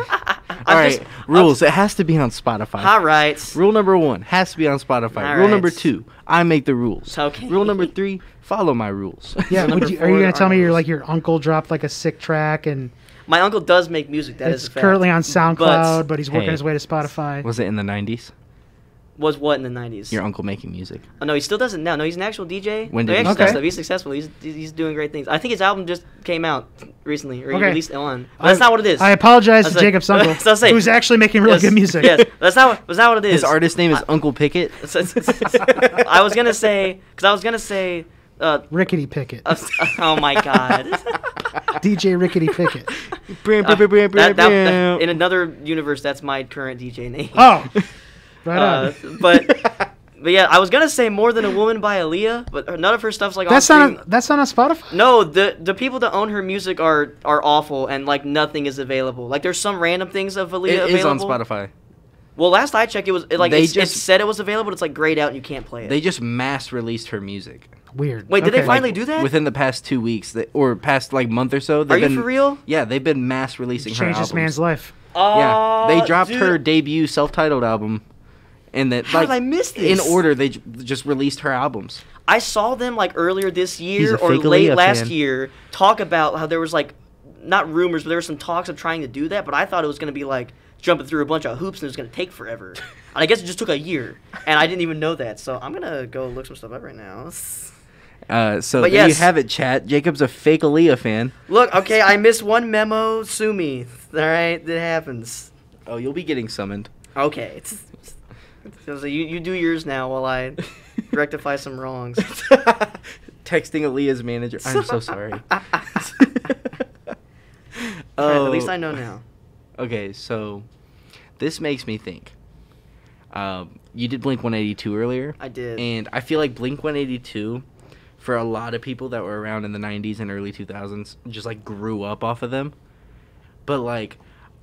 All right, rules. it has to be on Spotify. All right. Rule number one has to be on Spotify. All Rule number two, I make the rules. Okay. Rule number three, follow my rules. Yeah, number would you, are you gonna tell me no your like your uncle dropped like a sick track and My uncle does make music. That is it's a fact. currently on SoundCloud, but, he's working Hey. his way to Spotify? Was it in the '90s? Was what in the nineties? Your uncle making music. Oh, no, he still doesn't now. No, he's an actual DJ. When did he he actually does start? stuff. He's successful. He's he's doing great things. I think his album just came out recently, or he Okay. released one. But that's I- not what it is. I apologize That's to like- Jacob's uncle, that's what I say. who's actually making really Yes, good music. Yes, that's not what- that's not what it is. His artist name is Uncle Pickett. I was gonna say because I was gonna say. Uh, Rickety Pickett, uh, oh my god. DJ Rickety Pickett. Bram, Uh, that- that- in another universe, that's my current DJ name. Oh, right Uh, on. but but yeah, I was gonna say more than a woman by Aaliyah, but none of her stuff's like That's on not stream- on, that's not on Spotify. No, the the people that own her music are are awful, and like nothing is available. Like there's some random things of Aaliyah It available. is on Spotify. Well, last I checked, it was it, like They it's- just- it said it was available, but it's like grayed out and you can't play it. They just mass released her music. Weird. Wait, did they Okay. finally do that? Within the past two weeks, that, or past like month or so. Are they've you been, for real? Yeah, they've been mass releasing her change albums. this man's life? Yeah, they Uh, dropped dude, her debut self-titled album, and that How like did I miss in order they j- just released her albums. I saw them like earlier this He's year a or fake late last fan. year talk about how there was like not rumors, but there were some talks of trying to do that. But I thought it was gonna be like jumping through a bunch of hoops and it was gonna take forever. and I guess it just took a year, and I didn't even know that. So I'm gonna go look some stuff up right now. Uh, so But there you have it, chat. Jacob's a fake Aaliyah fan. Look, okay, I missed one memo. Sue me. All right, it happens. Oh, you'll be getting summoned. Okay. It's, so you you do yours now while I rectify some wrongs. Texting Aaliyah's manager. I'm so sorry. Alright, at least Oh. I know now. Okay, so this makes me think. Um, you did Blink 182 earlier, I did. and I feel like Blink 182, for a lot of people that were around in the 90s and early 2000s, just like grew up off of them. But like,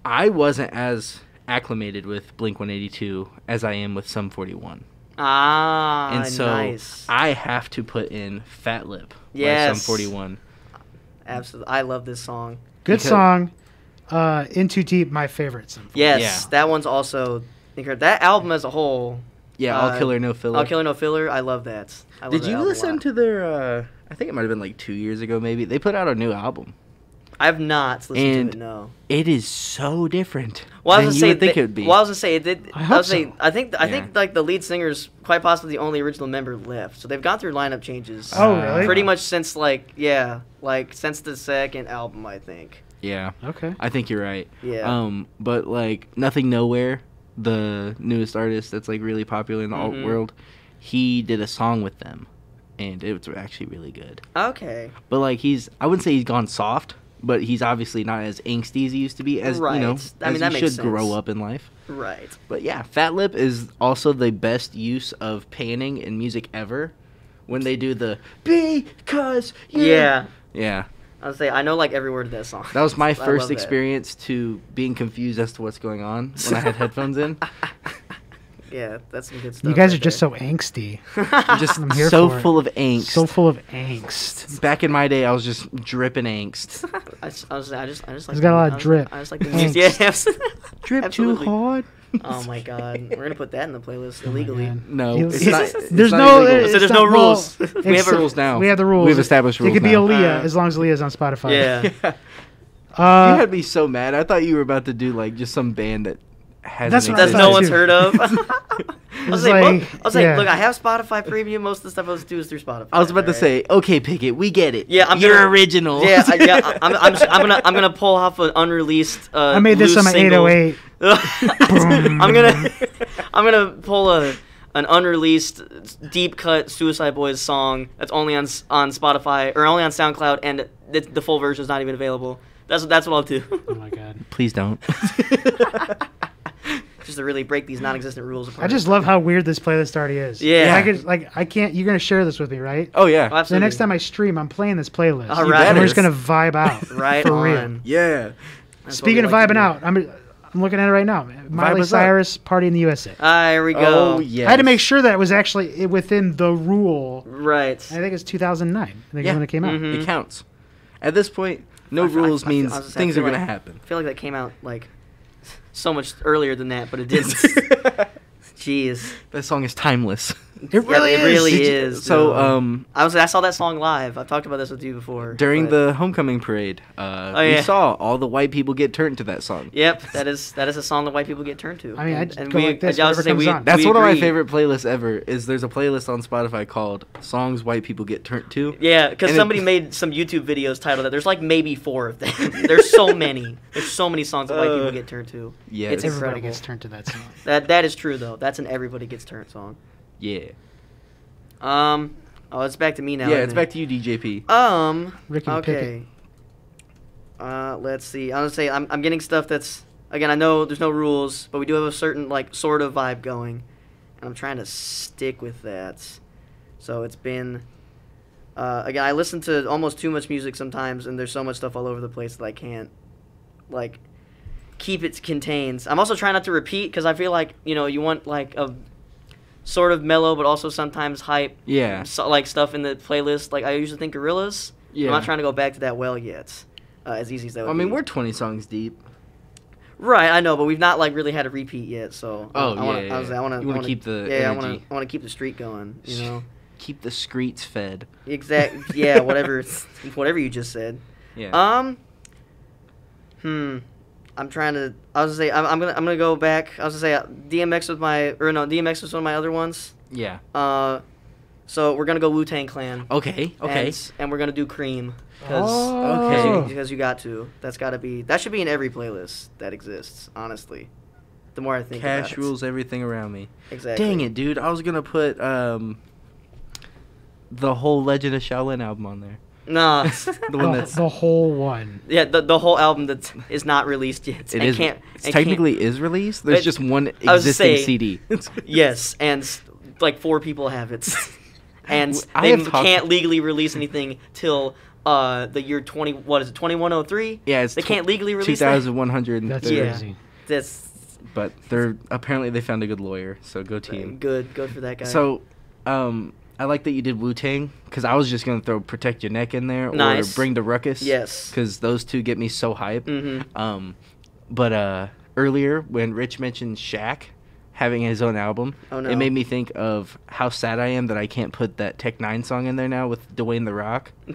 I wasn't as acclimated with Blink 182 as I am with Sum 41. ah, and so nice. I have to put in Fat Lip by Yes. Sum 41. Absolutely, I love this song. Good Because- song. Uh, In Too Deep, my favorite. Song. Yes, Yeah. that one's also incredible. That album as a whole, Yeah, All Uh, Killer No Filler. All Killer No Filler, I love that. I love Did that you listen to their? uh I think it might have been like two years ago, maybe. They put out a new album. I have not listened And- to it. No. It is so different. Well, I than was you gonna say, think they- it would be. Well, I was gonna say, it did, I I, hope was saying, so. I think, I Yeah. think like the lead singer's quite possibly the only original member left. So they've gone through lineup changes. Oh, Uh, really? Pretty much since like yeah, like since the second album, I think. yeah, Okay. I think you're right. Yeah. Um, but like Nothing Nowhere, the newest artist that's like really popular in the alt Mhm. world, he did a song with them, and it was actually really good. Okay. But like he's, I wouldn't say he's gone soft, but he's obviously not as angsty as he used to be. As you know, I mean, that should grow up in life. Right. But yeah, Fat Lip is also the best use of panning in music ever. When they do the because you Yeah. yeah, I was say I know like every word of that song. that was my first experience to being confused as to what's going on when I had headphones in. yeah, that's some good stuff. You guys right are just there. so angsty. Just I'm here so for it. full of angst. So full of angst. Back in my day, I was just dripping angst. I was I just I just like He's got a lot of drip. I just like the Angst. music. Yeah. abs- Drip absolutely. too hard. Oh my god, we're gonna put that in the playlist Oh illegally. God. No, You- it's not. it's There's not no. it's So there's not- no well, rules. We have a- rules now. We have the rules. We've established rules It could be now. Aaliyah Uh, as long as Aaliyah's on Spotify. Yeah. you Uh, had me so mad. I thought you were about to do like just some band that hasn't That's what That's no one's heard of. I was like, like, I was like, yeah. look, I have Spotify Premium. Most of the stuff I was do is through Spotify. I was about to say, okay, Pickett, we get it. Yeah, I'm you're gonna- original. Yeah, I, yeah. I- I'm, I'm, I'm gonna, I'm gonna pull off an unreleased. Uh, I made this on my single. 808. I'm gonna, I'm gonna pull a an unreleased deep cut Suicide Boys song that's only on on Spotify or only on SoundCloud, and the, the full version is not even available. That's that's what I'll do. Oh my god. Please don't. Just to really break these non-existent rules apart. I just love how weird this playlist already is. Yeah. I could like I can't. You're gonna share this with me, right? oh yeah. Oh, absolutely. The next time I stream, I'm playing this playlist. All right, You we're just gonna vibe out. right for on. real. Yeah. That's Speaking of like vibing out, I'm I'm looking at it right now. Miley us up. Cyrus party in the USA. Ah, here we go. Oh yeah. I had to make sure that it was actually within the rule. Right. I think it's 2009. I think Yeah. when it came out. Mhm. It counts. At this point, no I f- I- rules I feel- means I I things are feel gonna happen. I feel like that came out like so much earlier than that, but it didn't. Jeez. that song is timeless. It Yeah, really it is. really Did you- is. So, um, I was I saw that song live. I've talked about this with you before. during but- the homecoming parade, uh, Oh, we saw all the white people get turned to that song. Yep, that is that is a song that white people get turned to. I mean, I and, just and go we, like this I was gonna say, we, on. That's we one of my favorite playlists ever. Is there's a playlist on Spotify called "Songs White People Get Turned to." Yeah, because And it- somebody made some YouTube videos titled that. There's like maybe four of them. There's so many. There's so many songs that white people Uh, get turned to. Yeah, It's it's- Everybody incredible. gets turned to that song. That that is true though. That's an everybody gets turned song. Yeah, Um. Oh, it's back to me now. yeah. It's it? back to you, DJP. Um. Ricky okay. Uh, let's see. I'm gonna say I'm I'm getting stuff that's again I know there's no rules, but we do have a certain like sort of vibe going, and I'm trying to stick with that. So it's been. Uh, again, I listen to almost too much music sometimes, and there's so much stuff all over the place that I can't, like, keep it contained. I'm also trying not to repeat because I feel like you know you want like a sort of mellow, but also sometimes hype Yeah, so, like stuff in the playlist. Like I usually think Gorillaz. yeah. I'm not trying to go back to that well yet. Uh, as easy as that would I mean, be. we're 20 songs deep. right. I know, but we've not like really had a repeat yet. So Oh, I wanna, yeah, I, was, yeah. I want to. You wanna keep the yeah. I want to. I want to keep the street going. You know. Keep the streets fed. exact. Yeah. Whatever. whatever you just said. Yeah. Um. Hmm. I'm trying to. I was gonna say. I'm, I'm gonna. I'm gonna go back. I was gonna say uh, DMX with my. Or no, DMX was one of my other ones. yeah. Uh. So we're gonna go Wu Tang Clan. Okay, okay. And, and we're gonna do Cream. Because Oh. because you got to. That's got to be. That should be in every playlist that exists. Honestly, the more I think Cash about rules everything around me. Exactly. Dang it, dude! I was gonna put um the whole Legend of Shaolin album on there. Nah. The one the, that's the whole one. yeah, the, the whole album that is not released yet. it and is Can't, it's and technically is released. There's It- just one existing saying- CD. Yes, and like four people have it, and W- I they talked- can't legally release anything till uh the year twenty. What is it? Twenty one oh three. yeah, it's They tw- can't legally release. two that? thousand one hundred. That's Yeah. crazy. That's But they're apparently they found a good lawyer, so go team. good. Good for that guy. So, um, I like that you did Wu Tang because I was just gonna throw Protect Your Neck in there Nice. or Bring the Ruckus. Yes. Because those two get me so hype. Mm-hmm. Um, but uh, earlier when Rich mentioned Shaq having his own album, Oh, no. it made me think of how sad I am that I can't put that Tech N9ne song in there now with Dwayne the Rock.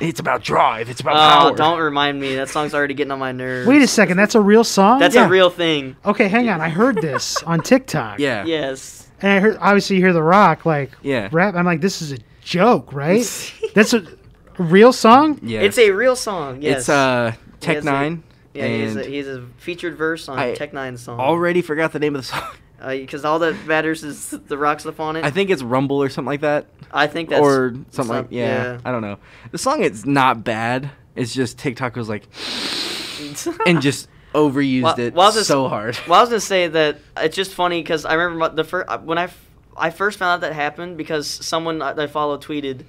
It's about drive. It's about Oh, power. don't remind me. That song's already getting on my nerves. Wait a second, that's a real song? That's Yeah. a real thing. Okay, hang on. I heard this on TikTok. Yeah. Yes. And I heard obviously you hear The Rock like Yeah. rap. I'm like, this is a joke, right? that's a real song? Yeah. It's a real song. Yes. It's uh He Tech has a- Nine. yeah, he's a, and he's a featured verse on I Tech N9ne's song. already forgot the name of the song. Because all that matters is the rock stuff on it. I think it's Rumble or something like that. I think that's or something like yeah, yeah. I don't know. The song is not bad. It's just TikTok was like and just overused Well- it well, just- so hard. Well, I was gonna say that it's just funny because I remember the first uh, when I, I first found out that happened because someone uh, I I follow tweeted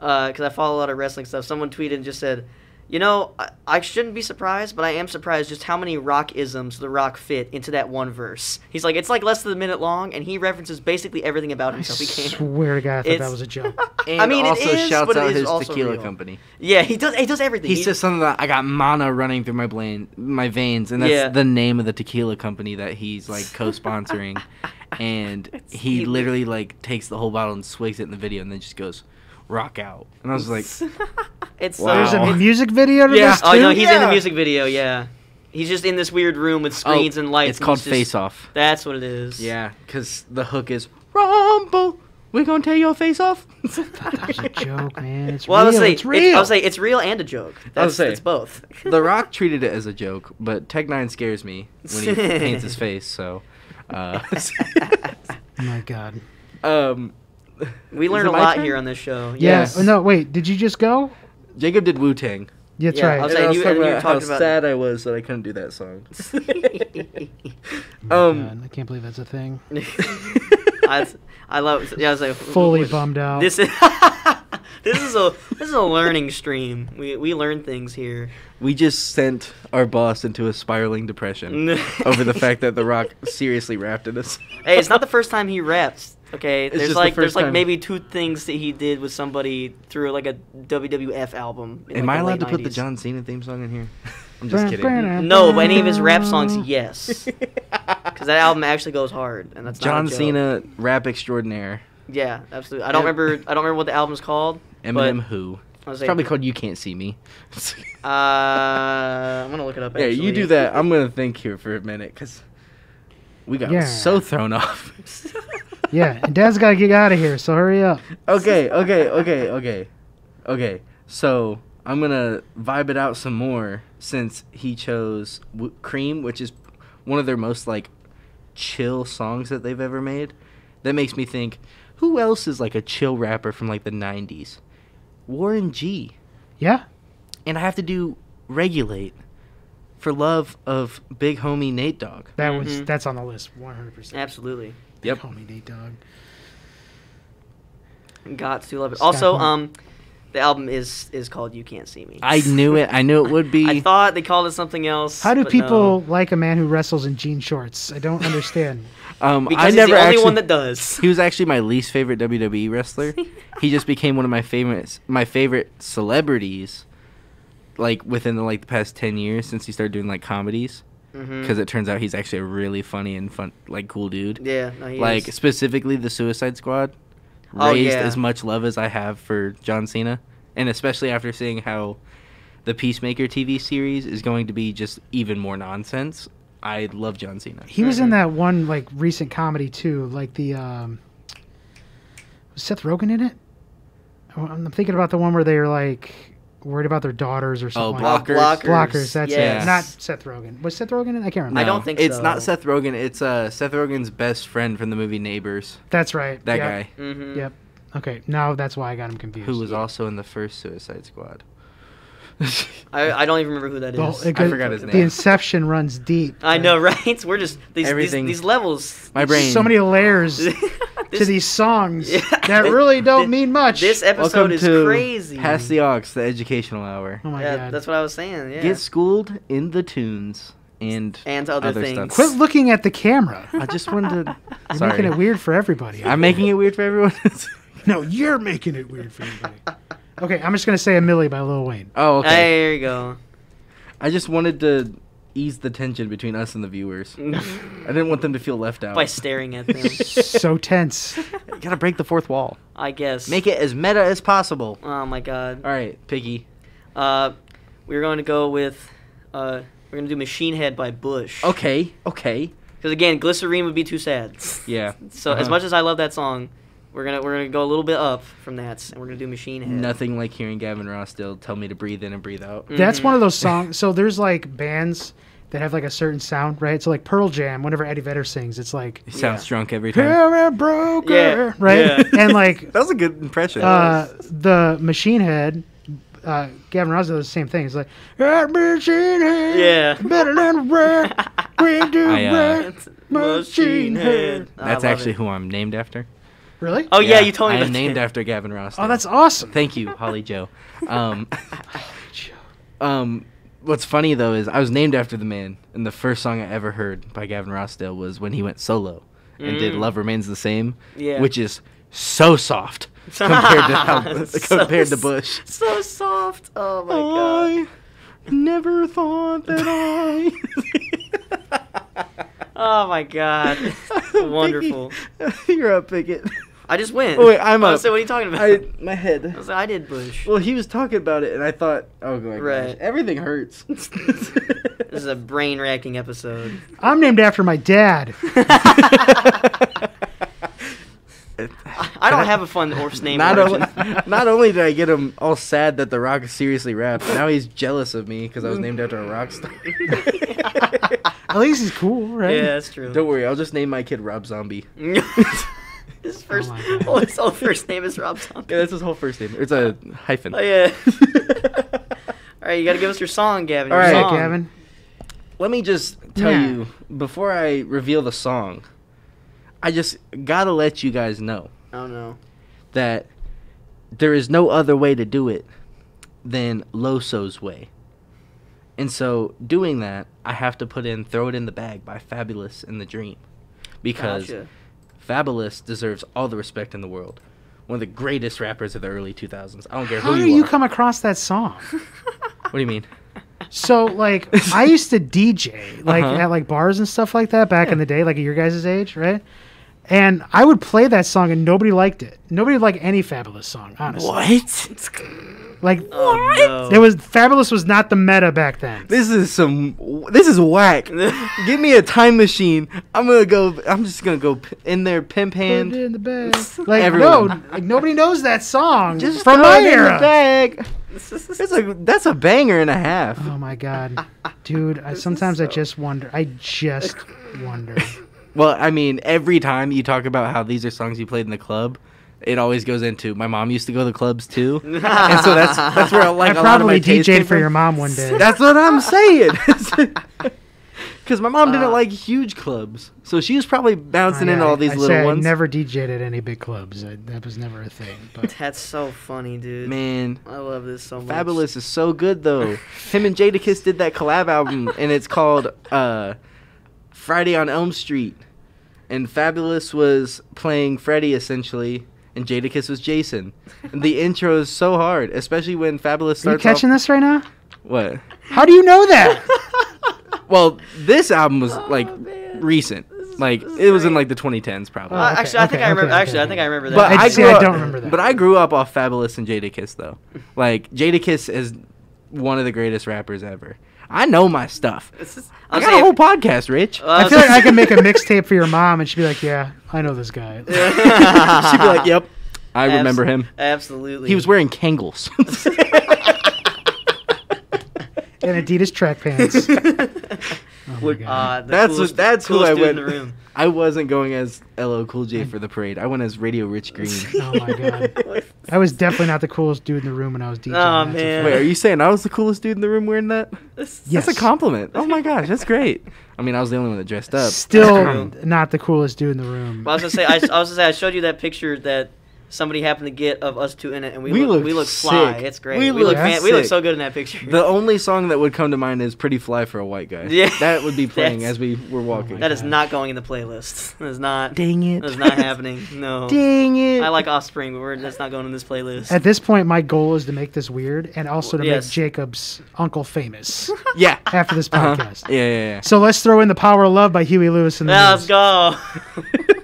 uh, because I follow a lot of wrestling stuff. Someone tweeted and just said, "You know, I, I shouldn't be surprised, but I am surprised just how many rock isms the Rock fit into that one verse." He's like, "It's like less than a minute long, and he references basically everything about I himself he can." swear to God, I thought It's- that was a joke. And I mean, it also is, shouts but it out is his also tequila real. company. Yeah, he does. He does everything. He says something that I got mana running through my brain, my veins, and that's Yeah. the name of the tequila company that he's like co-sponsoring. and he Tequila. literally like takes the whole bottle and swigs it in the video, and then just goes, "Rock out." And I was like, it's Wow. There's a music video to Yeah. this too? Oh no, he's in the music video. Yeah, he's just in this weird room with screens oh, and lights. It's and called just- Face Off. That's what it is. Yeah, because the hook is Rumble. We're gonna tear your face off. That was a joke, man. It's Well, I real. was say it's it's, real. I was say it's real and a joke. That's say. it's both. the Rock treated it as a joke, but Tech N9ne scares me when he paints his face. So, uh, oh my God. um, we Is learn a lot turn? here on this show. Yeah. Yes. Oh, no, wait. Did you just go? Jacob did Wu Tang. That's Yeah, I was And saying I was you- talking and you about talked how about- sad I was that I couldn't do that song. Oh um, God, I can't believe that's a thing. I, I love. Yeah, I was like Fully bummed out. This is this is a this is a learning stream. We we learn things here. we just sent our boss into a spiraling depression over the fact that The Rock seriously rapped at us. Hey, it's not the first time he raps. Okay, It's there's just the like there's like time. maybe two things that he did with somebody through like a WWF album. Am like, I allowed late to put the John Cena theme song in here? I'm just kidding. No, but any of his rap songs, yes, because that album actually goes hard, and that's John joke. Cena, rap extraordinaire. Yeah, absolutely. I don't Yeah. remember. I don't remember what the album's called. Eminem, who? It's like, probably called "You Can't See Me." Uh, I'm gonna look it up. yeah, you do that. I'm gonna think here for a minute because we got Yeah. so thrown off. Yeah, and Dad's got to get out of here, so hurry up. okay, okay, okay, okay, okay. So I'm gonna vibe it out some more since he chose w- "Cream," which is one of their most like chill songs that they've ever made. That makes me think, who else is like a chill rapper from like the '90s? Warren G. Yeah? And I have to do "Regulate" for love of big homie Nate Dogg. That was Mhm. that's on the list 100%. Absolutely, Yep. Call me Nate Dogg. got to love it. Scott Also, Hunt. um, the album is is called "You Can't See Me." I knew it. I knew it would be. I thought they called it something else. How do people no. like a man who wrestles in jean shorts? I don't understand. um, Because I he's never the only actually, one that does. He was actually my least favorite WWE wrestler. he just became one of my favorites, my favorite celebrities, like within the like the past ten years since he started doing like comedies. Because it turns out he's actually a really funny and fun, like cool dude. yeah, no, he like is. specifically the Suicide Squad Oh, raised yeah. as much love as I have for John Cena, and especially after seeing how the Peacemaker TV series is going to be just even more nonsense. I love John Cena. He was in Mhm. that one like recent comedy too, like the um Was Seth Rogen in it? Oh, I'm thinking about the one where they're like worried about their daughters or Oh, something. like that. blockers. blockers. Blockers. That's yes. it. Not Seth Rogen. Was Seth Rogen in? I can't remember. I don't think it's so. not Seth Rogen. It's uh Seth Rogen's best friend from the movie Neighbors. That's right. That Yep. guy Mm-hmm. Yep. Okay. Now that's why I got him confused. who was also in the first Suicide Squad. I, I don't even remember who that is. Well, it I goes- forgot his name. The name. Inception runs deep. I know, right? We're just these Everything- these, these levels. My brain. So many layers to This- these songs Yeah. that really don't Thi- mean much. This episode Welcome is to crazy. Pass the Aux, the educational hour. oh my yeah, god. that's what I was saying. Yeah. Get schooled in the tunes and and other, other things. stuff. Quit looking at the camera. I just wanted to. You're Sorry. making it weird for everybody. I'm making it weird for everyone. no, you're making it weird for everybody. Okay, I'm just gonna say a Milli by Lil Wayne. oh, okay. There you go. I just wanted to ease the tension between us and the viewers. I didn't want them to feel left out. By staring at them, so tense. You gotta break the fourth wall. I guess. Make it as meta as possible. Oh my god. All right, Piggy. Uh, we're going to go with. Uh, we're gonna do Machine Head by Bush. Okay, okay. Because again, Glycerine would be too sad. Yeah. So as Uh-huh. much as I love that song, we're gonna we're gonna go a little bit up from that, and we're gonna do Machine Head. Nothing like hearing Gavin Rossdale tell me to breathe in and breathe out. That's Mhm. one of those songs. So there's like bands that have like a certain sound, right? So like Pearl Jam, whenever Eddie Vedder sings, it's like He sounds Yeah. drunk every time. Parabroker, Yeah, right? yeah. And like That was a good impression. uh, the Machine Head, uh, Gavin Rossdale does the same thing. It's like that Machine Head, Yeah. better than red, we do I, uh, red. Machine Head. I That's love actually it. who I'm named after. Really? Oh yeah, you told me I am named after Gavin Rossdale. Oh, that's awesome. Thank you, Holly Joe. Um, um, what's funny though is I was named after the man, and the first song I ever heard by Gavin Rossdale was when he went solo and did Mm. "Love Remains the Same," Yeah. which is so soft compared to how, So compared to Bush. So soft. Oh my god. I never thought that I. Oh my god. Wonderful. You're up, Pickett. I just went. Oh, wait, I'm I up. was saying, what are you talking about? I my head. was like, I did Bush. Well, he was talking about it, and I thought, oh my gosh, everything hurts. This is a brain racking episode. I'm named after my dad. I don't have a fun horse name. Not origin. only, not only did I get him all sad that The Rock is seriously rapped, now he's jealous of me because I was named after a rock star. At least he's cool, right? Yeah, that's true. Don't worry, I'll just name my kid Rob Zombie. His first, oh my God. oh, his whole first name is Rob Zombie. Yeah, that's his whole first name. It's a hyphen. Oh yeah. All right, you got to give us your song, Gavin. All your right, song. Gavin. Let me just tell Yeah. you before I reveal the song. I just gotta let you guys know Oh no. that there is no other way to do it than Loso's way. And so, doing that, I have to put in "Throw It in the Bag" by Fabolous and the Dream, because Gotcha. Fabolous deserves all the respect in the world. One of the greatest rappers of the early 2000s. I don't care How who do you, you are. come across that song? what do you mean? So like I used to DJ like Uh-huh. at like bars and stuff like that back in the day, like at your guys' age, right? And I would play that song and nobody liked it. Nobody liked any Fabolous song, honestly. What? Like Oh no. it was Fabolous was not the meta back then. This is some. This is whack. Give me a time machine. I'm gonna go. I'm just gonna go in there, pimp Put it in the bag. Like Everyone. no, like nobody knows that song Just from my it in the era. bag. It's like that's a banger and a half. Oh my god, dude! I, sometimes I just wonder. I just wonder. Well, I mean, every time you talk about how these are songs you played in the club, it always goes into my mom used to go to the clubs too, and so that's that's where like I a lot of my probably taste DJ'd for from. your mom one day. That's what I'm saying. Because my mom didn't Uh, like huge clubs, so she was probably bouncing I- in I- all these I little say ones. I never DJ'd at any big clubs. I, that was never a thing. But That's so funny, dude. Man, I love this so much. Fabolous is so good though. Him and Jadakiss did that collab album, and it's called uh, Friday on Elm Street. And Fabolous was playing Freddy essentially, and Jadakiss was Jason. And the intro is so hard, especially when Fabolous are you catching off, this right now? What? How do you know that? Well, this album was Oh, like man. recent. Like this is it was in like the 2010s probably. Uh, okay, actually, I think okay, I remember. okay, actually, I think I remember that. But I- I, see, grew I don't remember that. But I grew up off Fabolous and Jadakiss though. Like Jadakiss is one of the greatest rappers ever. I know my stuff. This is- I I'm got a whole podcast, Rich. Uh, I feel like I can make a mixtape for your mom, and she'd be like, "Yeah, I know this guy." She'd be like, "Yep, I remember him. Absolutely. He was wearing Kangols. and Adidas track pants. Oh my Uh, the That's coolest, that's who I went. in the room. I wasn't going as LL Cool J for the parade. I went as Radio Rich Green. oh my god. I was definitely not the coolest dude in the room when I was DJing. Aw, that's a man. Wait, are you saying I was the coolest dude in the room wearing that? Yes. That's a compliment. Oh my gosh, that's great. I mean, I was the only one that dressed up. Still not the coolest dude in the room. Well, I was gonna say, I, I was gonna say, I showed you that picture that somebody happened to get of us two in it, and we, We look, looked we look fly. sick. It's great. We We, look, looked fan- we look so good in that picture. The only song that would come to mind is "Pretty Fly for a White Guy." Yeah. that would be playing as we were walking. my that is God. not going in the playlist. That is not. Dang it! That is not happening. No. Dang it! I like Offspring, but we're, that's not going in this playlist. At this point, my goal is to make this weird and also to Yes. make Jacob's uncle famous Yeah. after this Uh-huh. podcast. Yeah, yeah, yeah. So let's throw in the power of love by Huey Lewis and the Yeah, News. let's go.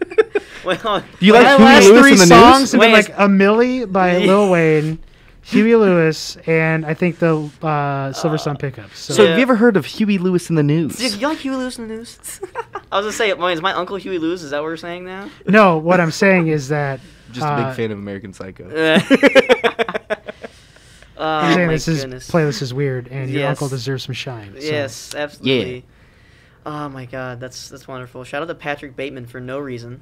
well, Do you My like Huey last Lewis three in the songs news? have been Wait, like a Milli by Yeah. Lil Wayne, Huey Lewis, and I think the uh, Silver Sun Pickups. So, So Yeah. have you ever heard of Huey Lewis in the Dude, news? you like Huey Lewis in the news? I was gonna say, wait, is my uncle Huey Lewis? Is that what we're saying now? no, what I'm saying is that Just a uh, big fan of American Psycho. oh I'm saying my this is goodness. playlist is weird, and your Yes. uncle deserves some shine. so. Yes, absolutely. Oh my god, that's that's wonderful. Shout out to Patrick Bateman for no reason.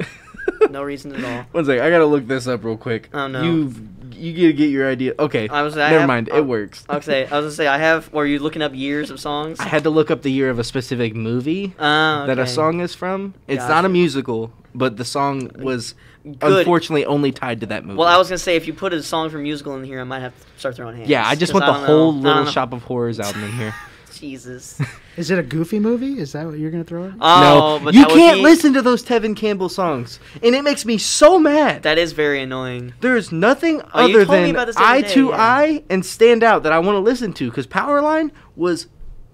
No reason at all. One second, I gotta look this up real quick. Oh, no. You've you gotta get your idea. Okay, I was I never have- mind. It works. Okay, I was gonna say I have. Were you looking up years of songs? I had to look up the year of a specific movie Ah, that a song is from. It's Gotcha. not a musical, but the song was Good. unfortunately only tied to that movie. Well, I was gonna say if you put a song from musical in here, I might have to start throwing hands. yeah, I just want the whole know. Little. Shop of Horrors album in here. Jesus. Is it a goofy movie? Is that what you're gonna throw in? Oh, no, but you can't be- listen to those Tevin Campbell songs, and it makes me so mad. That is very annoying. There's nothing Oh, other than about this the other Eye day, to yeah. Eye and Stand Out that I want to listen to because Powerline was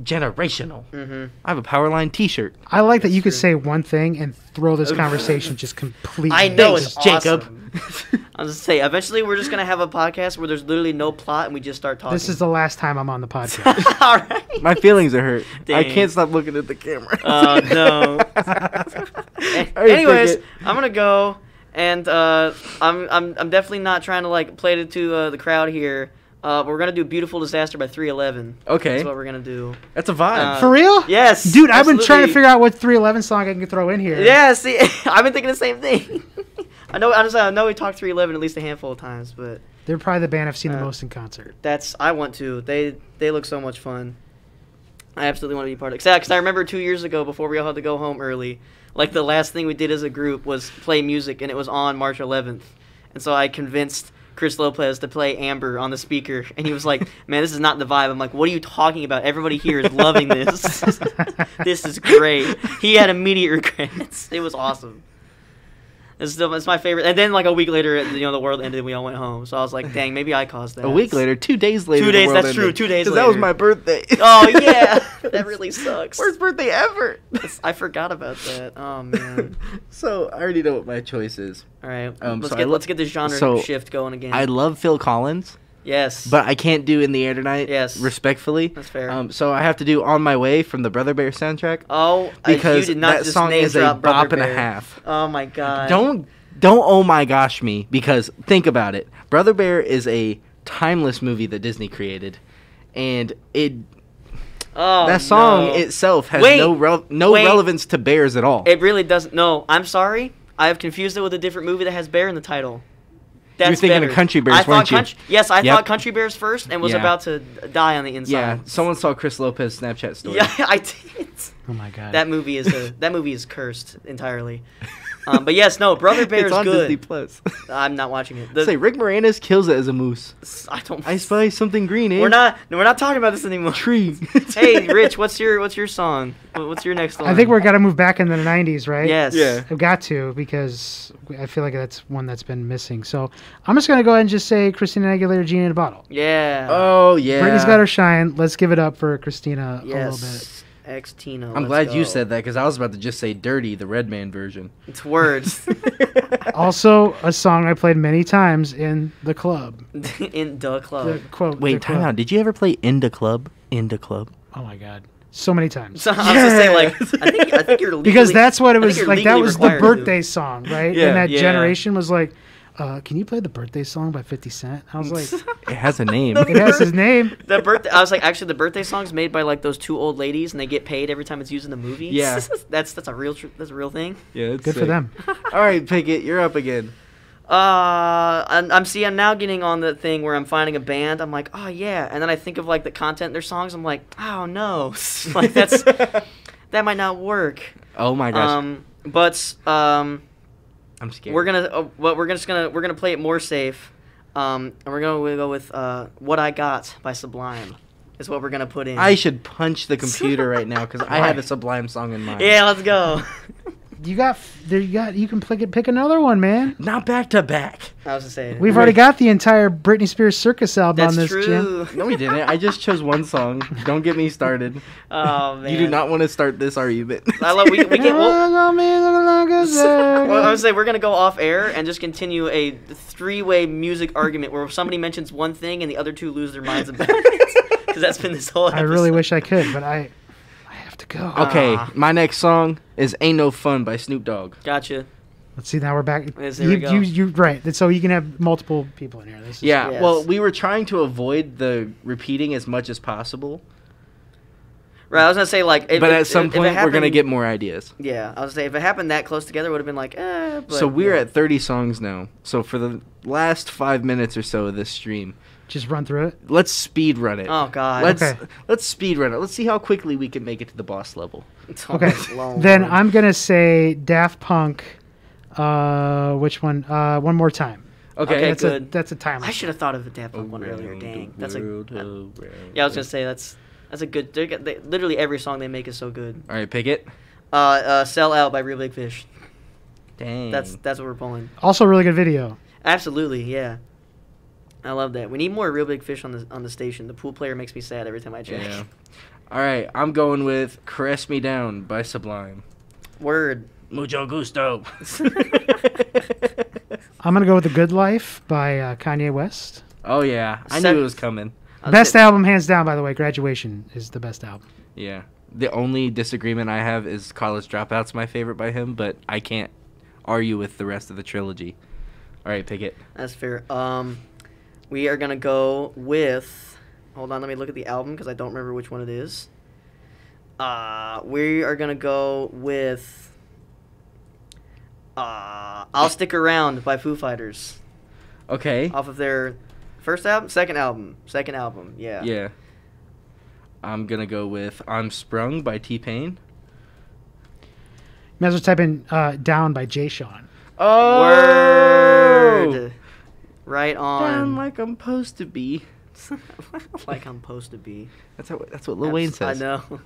generational. hmm I have a Powerline T-shirt. I like that That's you could say one thing and throw this conversation just completely. I know Thanks, it's Jacob. awesome. I was gonna say eventually we're just gonna have a podcast where there's literally no plot and we just start talking. This is the last time I'm on the podcast. all right. My feelings are hurt. I can't stop looking at the camera. Oh no. Anyways, Cricket. I'm gonna go, and uh, I'm I'm I'm definitely not trying to like play it to uh, the crowd here. Uh, but we're gonna do "Beautiful Disaster" by 311. Okay, That's what we're gonna do. that's a vibe. Uh, For real? Yes, Dude, I've been trying to figure out what 311 song I can throw in here. Yeah, see, I've been thinking the same thing. I know, honestly, I know we talked 311 at least a handful of times, but They're probably the band I've seen the Uh, most in concert. that's I want to. They they look so much fun. I absolutely want to be part of it. Because I remember two years ago, before we all had to go home early, like the last thing we did as a group was play music, and it was on March 11th. And so I convinced Chris Lopez to play Amber on the speaker, and he was like, "Man, this is not the vibe." I'm like, "What are you talking about? Everybody here is loving this. this is great." He had immediate regrets. It was awesome. It's still it's my favorite. And then like a week later, you know, the world ended. and We all went home. So I was like, "Dang, maybe I caused that." a week later, two days later. Two the days, world that's true, ended. two days 'Cause That was my birthday. Oh yeah, that really sucks. Worst birthday ever. I forgot about that. Oh man. so I already know what my choice is. All right, Um, let's so get lo- let's get this genre so shift going again. I love Phil Collins, yes, but I can't do "In the Air Tonight." Yes. respectfully. that's fair. Um, so I have to do "On My Way" from the Brother Bear soundtrack oh, I- you because did not that just song name is a Brother bop and a half. Oh my god. Don't don't oh my gosh me because think about it. Brother Bear is a timeless movie that Disney created, and it Oh, that song no. itself has Wait, no rel- no wait. relevance to bears at all. It really doesn't. No, I'm sorry. I have confused it with a different movie that has bear in the title. That's You're thinking of. Country Bears, I thought weren't you? Country- Yes, I Yep. thought Country Bears first and was Yeah. about to die on the inside. yeah, someone saw Chris Lopez Snapchat story. Yeah, I did. Oh my god. That movie is a that movie is cursed entirely. Um, but yes, no, Brother Bear it's is on good. Disney Plus. I'm not watching it. The- Say Rick Moranis kills it as a moose. I don't. I spy something green. Eh? We're not. No, we're not talking about this anymore. tree. hey, Rich, what's your what's your song? What's your next one? I think we're gonna move back into the 90s, right? Yes. Yeah. I've got to because I feel like that's one that's been missing. So I'm just gonna go ahead and just say Christina Aguilera, "Genie in a Bottle." Yeah. Oh yeah. Britney's got her shine. Let's give it up for Christina a little bit. Yes. X Tino. I'm let's glad you said that because I was about to just say "Dirty," the Redman version. It's words Also, a song I played many times in the club. in the club. The quote. Wait, the time club. out. Did you ever play "In the Club? In the Club. Oh my god, so many times. So I was gonna say like I think I think you're legally, because that's what it was like. That was the required to. birthday song, right? Yeah. and that Yeah. generation was like, uh, "Can you play the birthday song by 50 Cent? I was like, It has a name. "It has his name." The birthday. I was like, actually, the birthday song's made by like those two old ladies, and they get paid every time it's used in the movie. Yeah. that's that's a real tr- that's a real thing. yeah, it's Good for them. All right, Pickett, you're up again. Uh, I'm, I'm see. I'm now getting on the thing where I'm finding a band. I'm like, oh yeah, and then I think of like the content in their songs. I'm like, oh no, like that's that might not work. Oh my gosh, Um, but um, I'm scared. we're gonna, uh, but we're just gonna, we're gonna play it more safe. Um, and we're gonna we'll go with uh, "What I Got" by Sublime. Is what we're gonna put in. I should punch the computer right now because I had Why? a Sublime song in mind. yeah, let's go. You got there. You got. You can pick pick another one, man. Not back to back. I was just saying. We've already got the entire Britney Spears circus album That's on this, Jim. true. No, we didn't. I just chose one song. Don't get me started. Oh man. You do not want to start this argument. I love. We, we can. We'll, well, I well, would say we're gonna go off air and just continue a three-way music argument where somebody mentions one thing and the other two lose their minds about it. Because that's been this whole. I really wish I could, but I, I have to go. okay, Ah. my next song is "Ain't No Fun" by Snoop Dogg. Gotcha. Let's see. Now we're back. Yes, there you, we go. you, you, right. So you can have multiple people in here. This is, Yeah, Yes. well, we were trying to avoid the repeating as much as possible, Right. I was gonna say like. If, but if- at some if it point we're gonna happened- get more ideas. Yeah, I was gonna say if it happened that close together, would have been like, eh. But, so we're yeah. at 30 songs now. So for the last five minutes or so of this stream, Just run through it. let's speed run it. Oh God. let's Okay. let's speed run it. Let's see how quickly we can make it to the boss level. Okay. Lord. Then I'm gonna say Daft Punk. Uh, which one? Uh, one more time. Okay. Okay, that's good. a that's a time. I should have thought of a Daft Punk one earlier. Dang, that's a. world, uh, yeah, I was gonna say that's that's a good. They, they, literally every song they make is so good. All right, Pickett. Uh, uh, "Sell Out" by Reel Big Fish. Dang. That's that's what we're pulling. Also, really good video. Absolutely, yeah. I love that. We need more Reel Big Fish on the on the station. The pool player makes me sad every time I check. yeah. All right, I'm going with "Caress Me Down" by Sublime. Word. Mucho gusto. I'm gonna go with "The Good Life" by uh, Kanye West. oh yeah, I Sev- knew it was coming. I'll Best say- album, hands down. By the way, "Graduation" is the best album. Yeah. The only disagreement I have is "College Dropout's" my favorite by him, but I can't argue with the rest of the trilogy. All right, Pickett. That's fair. Um, we are gonna go with. Hold on, let me look at the album because I don't remember which one it is. Uh, we are gonna go with. Uh, I'll stick around by Foo Fighters Okay. off of their first album, second album, second album. Yeah. Yeah. I'm gonna go with "I'm Sprung" by T Pain. Might as well type in uh, "Down" by Jay Sean. Oh, Word. Right on. Down like I'm supposed to be. like I'm supposed to be. That's how, that's what Lil Wayne Abs- says. I know.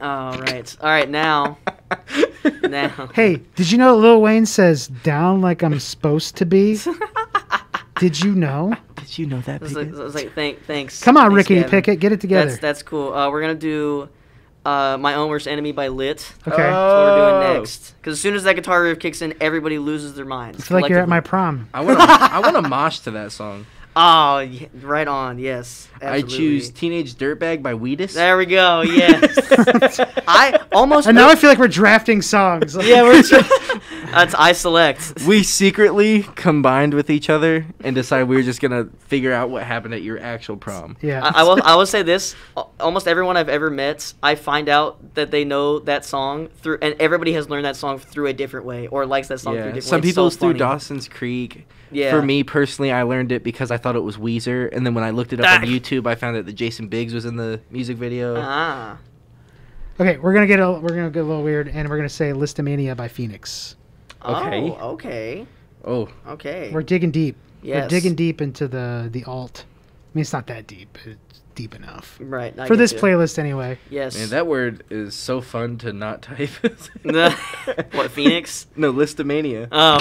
All right. All right. Now. Now. Hey, did you know Lil Wayne says "Down" like I'm supposed to be? did you know? Did you know that? I was like, I was like, thank, thanks. Come on, thanks, Ricky Gavin. Pickett, get it together. That's that's cool. Uh, we're gonna do uh, my own worst enemy by Lit. okay. That's what we're Oh. doing next. Because as soon as that guitar riff kicks in, everybody loses their minds. I feel like you're at my prom. I want to. I want to mosh to that song. Oh, yeah, right on. Yes. Absolutely. I choose "Teenage Dirtbag" by Wheatus. There we go. Yes. I almost. And now I feel like we're drafting songs. yeah, we're. That's I select. we secretly combined with each other and decided we were just gonna figure out what happened at your actual prom. yeah. I, I will. I will say this: almost everyone I've ever met, I find out that they know that song through, and everybody has learned that song through a different way, or likes that song through a Yeah, different some way. It's people so through. Dawson's Creek. Yeah. For me personally, I learned it because I thought it was Weezer, and then when I looked it up on YouTube, I found out that Jason Biggs was in the music video. Ah, okay, we're gonna get a we're gonna get a little weird, and we're gonna say "Lisztomania" by Phoenix. Okay. Oh, okay. Oh, Okay. We're digging deep. Yes. We're digging deep into the the alt. I mean, it's not that deep. but It's deep enough right. I for this you. playlist, anyway. Yes. man, that word is so fun to not type. what Phoenix? No, lisztomania. Oh.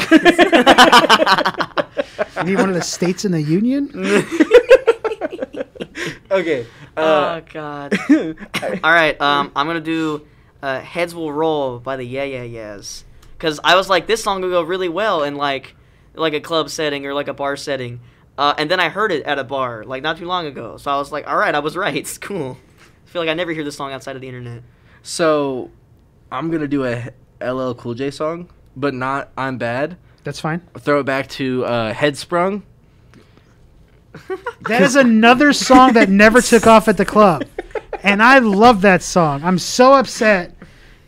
You need one of the states in the union. okay. oh Uh, God. All right. Um, I'm gonna do uh, "Heads Will Roll" by the Yeah Yeah Yeahs, because I was like, this song will go really well in like like a club setting or like a bar setting. Uh, and then I heard it at a bar like not too long ago, so I was like, all right, I was right. It's cool. I feel like I never hear this song outside of the internet. so, I'm gonna do a LL Cool J song, but not "I'm Bad." That's fine. Throw it back to uh, Headsprung. That is another song that never took off at the club, and I love that song. I'm so upset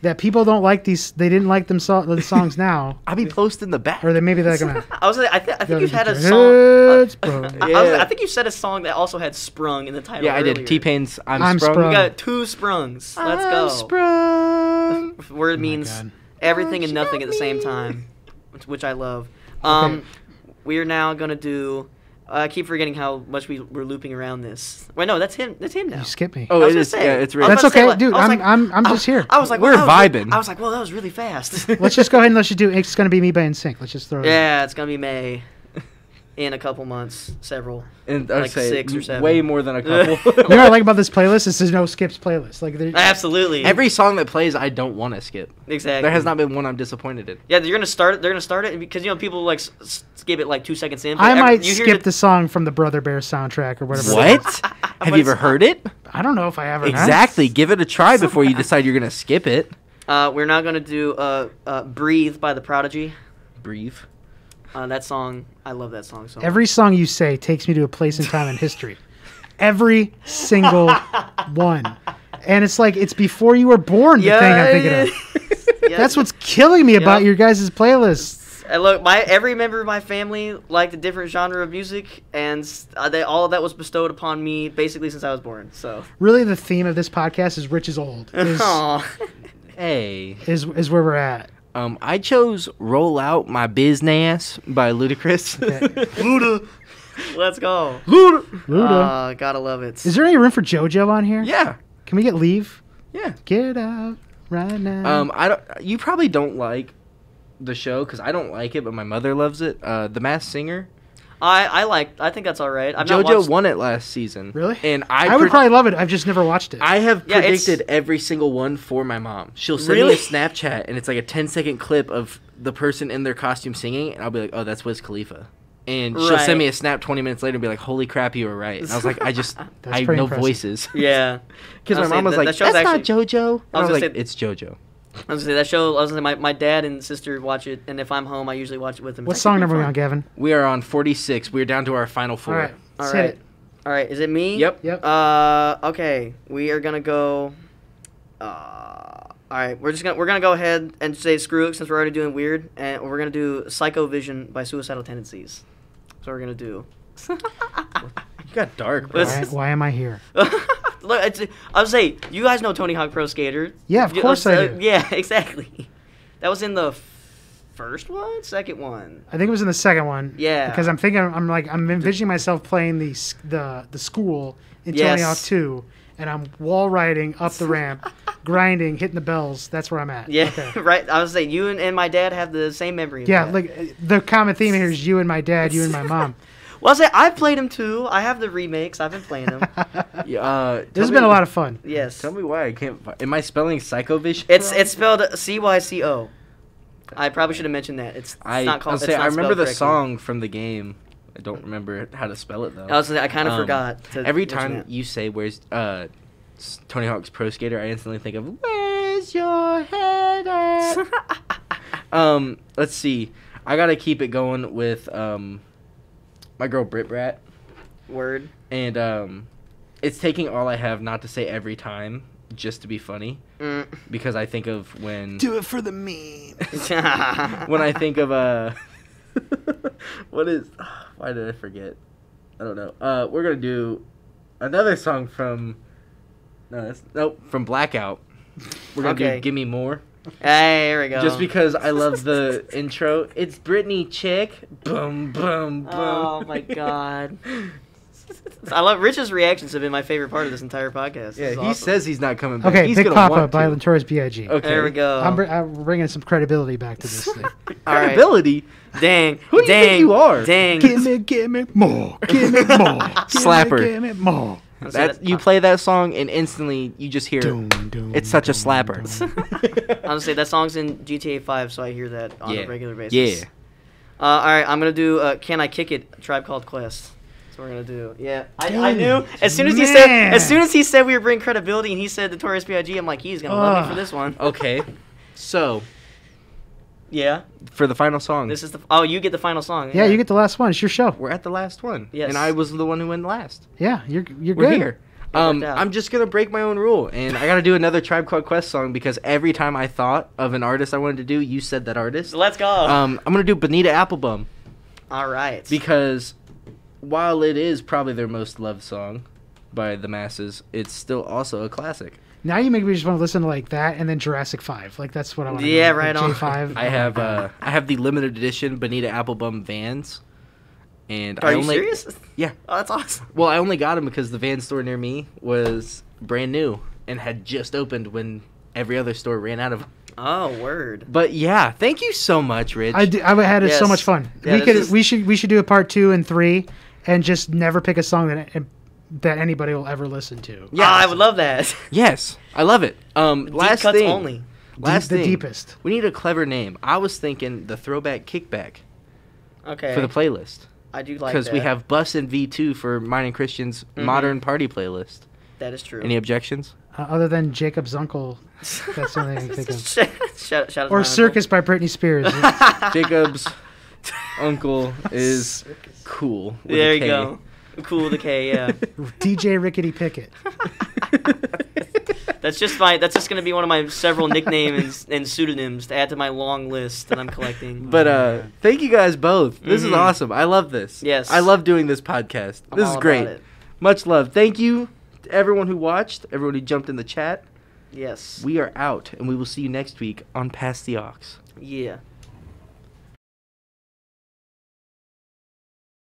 that people don't like these. They didn't like them so- the songs now, I'll be posting the back. or they maybe they're gonna. I was. I, th- I think you had a song. uh, sprung. I, I was- Yeah. I think you said a song that also had "sprung" in the title. yeah, I did. earlier. T Pain's I'm, I'm Sprung. Sprung. We got two sprungs. Let's go. I'm sprung. Word Oh my means God. everything and nothing at the same time, which, which I love. Um, we are now gonna do. I keep forgetting how much we we're looping around this. Wait, no, that's him. That's him now. You skipped me. Oh, I was it say, Yeah, it's really. That's about to say, okay, like- dude. I was I'm like- I'm I'm I- just here. I was like, We're well, vibing. I was like, well, that was really fast. Let's just go ahead and let's just do. It's gonna be me by NSYNC. Let's just throw it. Yeah, it's gonna be May. In a couple months, several. And I'd like say six or seven. Way more than a couple. You know what I like about this playlist This is there's no skips playlist. Like there, Absolutely. Every song that plays, I don't want to skip. exactly. There has not been one I'm disappointed in. Yeah, you're gonna start. They're gonna start it because you know people like s- s- skip it like two seconds in. I every- might you skip the song from the Brother Bear soundtrack or whatever. What? Have you ever heard it? I don't know if I ever have. Exactly. Give it a try before you decide you're gonna skip it. Uh, we're now gonna do uh, uh, "Breathe" by the Prodigy. Breathe. Uh, that song, I love that song so much. Every song you say takes me to a place in time in history. Every single one. And it's like it's before you were born. The thing I'm thinking of. Yeah. That's what's killing me about your guys' playlists. And look, my every member of my family liked a different genre of music, and uh, they all of that was bestowed upon me basically since I was born. So, Really, the theme of this podcast is "Rich is old." Is, Hey. is is where we're at. Um, I chose "Roll Out My Business" by Ludacris. Luda, let's go. Luda. Luda. Uh, gotta love it. is there any room for JoJo on here? Yeah. Can we get leave? Yeah. Get out right now. Um, I don't. You probably don't like the show because I don't like it, but my mother loves it. Uh, The Masked Singer. I I like. I think that's all right. I've not JoJo watched- won it last season. really? And I, I would pre- probably love it. I've just never watched it. I have Yeah, it's- predicted every single one for my mom. She'll send Really? me a Snapchat and it's like a 10 second clip of the person in their costume singing, and I'll be like, "Oh, that's Wiz Khalifa." And she'll send me a snap 20 minutes later and be like, "Holy crap, you were right." And I was like, "I just I know impressive. voices." Yeah, Because my mom saying was that- like, that show's "That's actually- not JoJo." And I I was was, gonna like, say- "It's JoJo." I was gonna say that show. I was gonna say my, my dad and sister watch it, and if I'm home, I usually watch it with them. what song number are we on, Gavin? We are on 46. We're down to our final four. All right, all Let's right. Hit it. All right. is it me? Yep. Yep. Uh, okay, we are gonna go. Uh, all right, we're just gonna we're gonna go ahead and say screw it since we're already doing weird, and we're gonna do Cyco Vision by Suicidal Tendencies. That's what we're gonna do. You got dark, bro. Why, why am I here? Look, it's, I was say you guys know Tony Hawk Pro Skater. Yeah, of course uh, I do. Yeah, exactly. That was in the first one, second one. I think it was in the second one. Yeah. Because I'm thinking, I'm like, I'm envisioning myself playing the the the school in Tony Hawk 2, and I'm wall riding up the ramp, grinding, hitting the bells. That's where I'm at. Yeah, Okay. right. I was saying you and, and my dad have the same memory. Yeah, like the common theme here is you and my dad, you and my mom. Well, I say I've played them too. I have the remakes. I've been playing them. Yeah, uh, This has me- been a lot of fun. yes. Tell me why I can't. fi- Am I spelling Psychovision? It's wrong? it's spelled C Y C O. I probably should have mentioned that. It's, it's I, not called. I'll it's say, not I remember the correctly. song from the game. I don't remember how to spell it though. I was I kind of Um, forgot. To Every time that. you say "Where's uh, Tony Hawk's Pro Skater," I instantly think of "Where's your head at?" um, let's see. I gotta keep it going with um, my girl Brit Brat, word. and um, it's taking all I have not to say every time just to be funny Mm. because I think of when do it for the meme. when I think of uh what is why did I forget? I don't know. Uh we're gonna do another song from no that's nope from Blackout. We're gonna Okay. do Gimme More. Hey, here we go. Just because I love the intro. It's Britney Chick. Boom boom boom. Oh my god. I love Rich's reactions have been my favorite part of this entire podcast. This Yeah, he awesome. says he's not coming back. Okay, he's Big gonna Papa by to. Notorious B.I.G. Okay. There we go. I'm, br- I'm bringing some credibility back to this thing. All right. Credibility. Dang. Who do you dang, think you are? Dang. gimme, gimme more, gimme more, gimme, Slapper. gimme more. That you play that song and instantly you just hear Doom, doom, it's such a slapper. Honestly, that song's in GTA 5, so I hear that on Yeah. a regular basis. Yeah. Uh, all right, I'm gonna do uh, "Can I Kick It?" Tribe Called Quest. That's what we're gonna do. Yeah, I, I knew as soon as he said as soon as he said we were bringing credibility and he said the Notorious B.I.G. I'm like he's gonna love me for this one. Okay. So, Yeah. for the final song. This is the. Oh, you get the final song. Yeah, you get the last one. It's your show. We're at the last one. Yes. And I was the one who went last. Yeah, you're you're We're good. here. Um. I'm just gonna break my own rule, and I gotta do another Tribe Called Quest song because every time I thought of an artist I wanted to do, you said that artist. Let's go. Um, I'm gonna do Bonita Applebum All right. because while it is probably their most loved song by the masses, it's still also a classic. Now you make me just want to listen to like that and then Jurassic Five. Like that's what I want. To. Yeah, like, right on. J five. I have uh, I have the limited edition Bonita Applebum Vans, and Are I you only serious? yeah. Oh, that's awesome. Well, I only got them because the van store near me was brand new and had just opened when every other store ran out of 'em. Oh, word. But yeah, thank you so much, Rich. I I had it so much fun. Yeah, we could is- we should we should do a part two and three, and just never pick a song that that anybody will ever listen to. Yeah, I would love that. yes, I love it. Um, Deep last cuts thing, only. last the thing, deepest. We need a clever name. I was thinking the throwback kickback Okay. for the playlist I do like because we have Bus and V2 for mine and Christian's Mhm. modern party playlist. That is true. Any objections? Uh, other than Jacob's uncle, that's the only thing I can think of. shout, shout, shout out to Or my Circus by Britney Spears. uncle. Jacob's uncle is cool. with a There you K. go. Cool with K, yeah. DJ Rickety Pickett. That's just my. That's just gonna be one of my several nicknames and, and pseudonyms to add to my long list that I'm collecting. But uh, thank you guys both. This is Mhm. awesome. I love this. Yes. I love doing this podcast. I'm this all is about great. it. Much love. Thank you to everyone who watched, everyone who jumped in the chat. Yes. We are out, and we will see you next week on Pass the Aux. Yeah.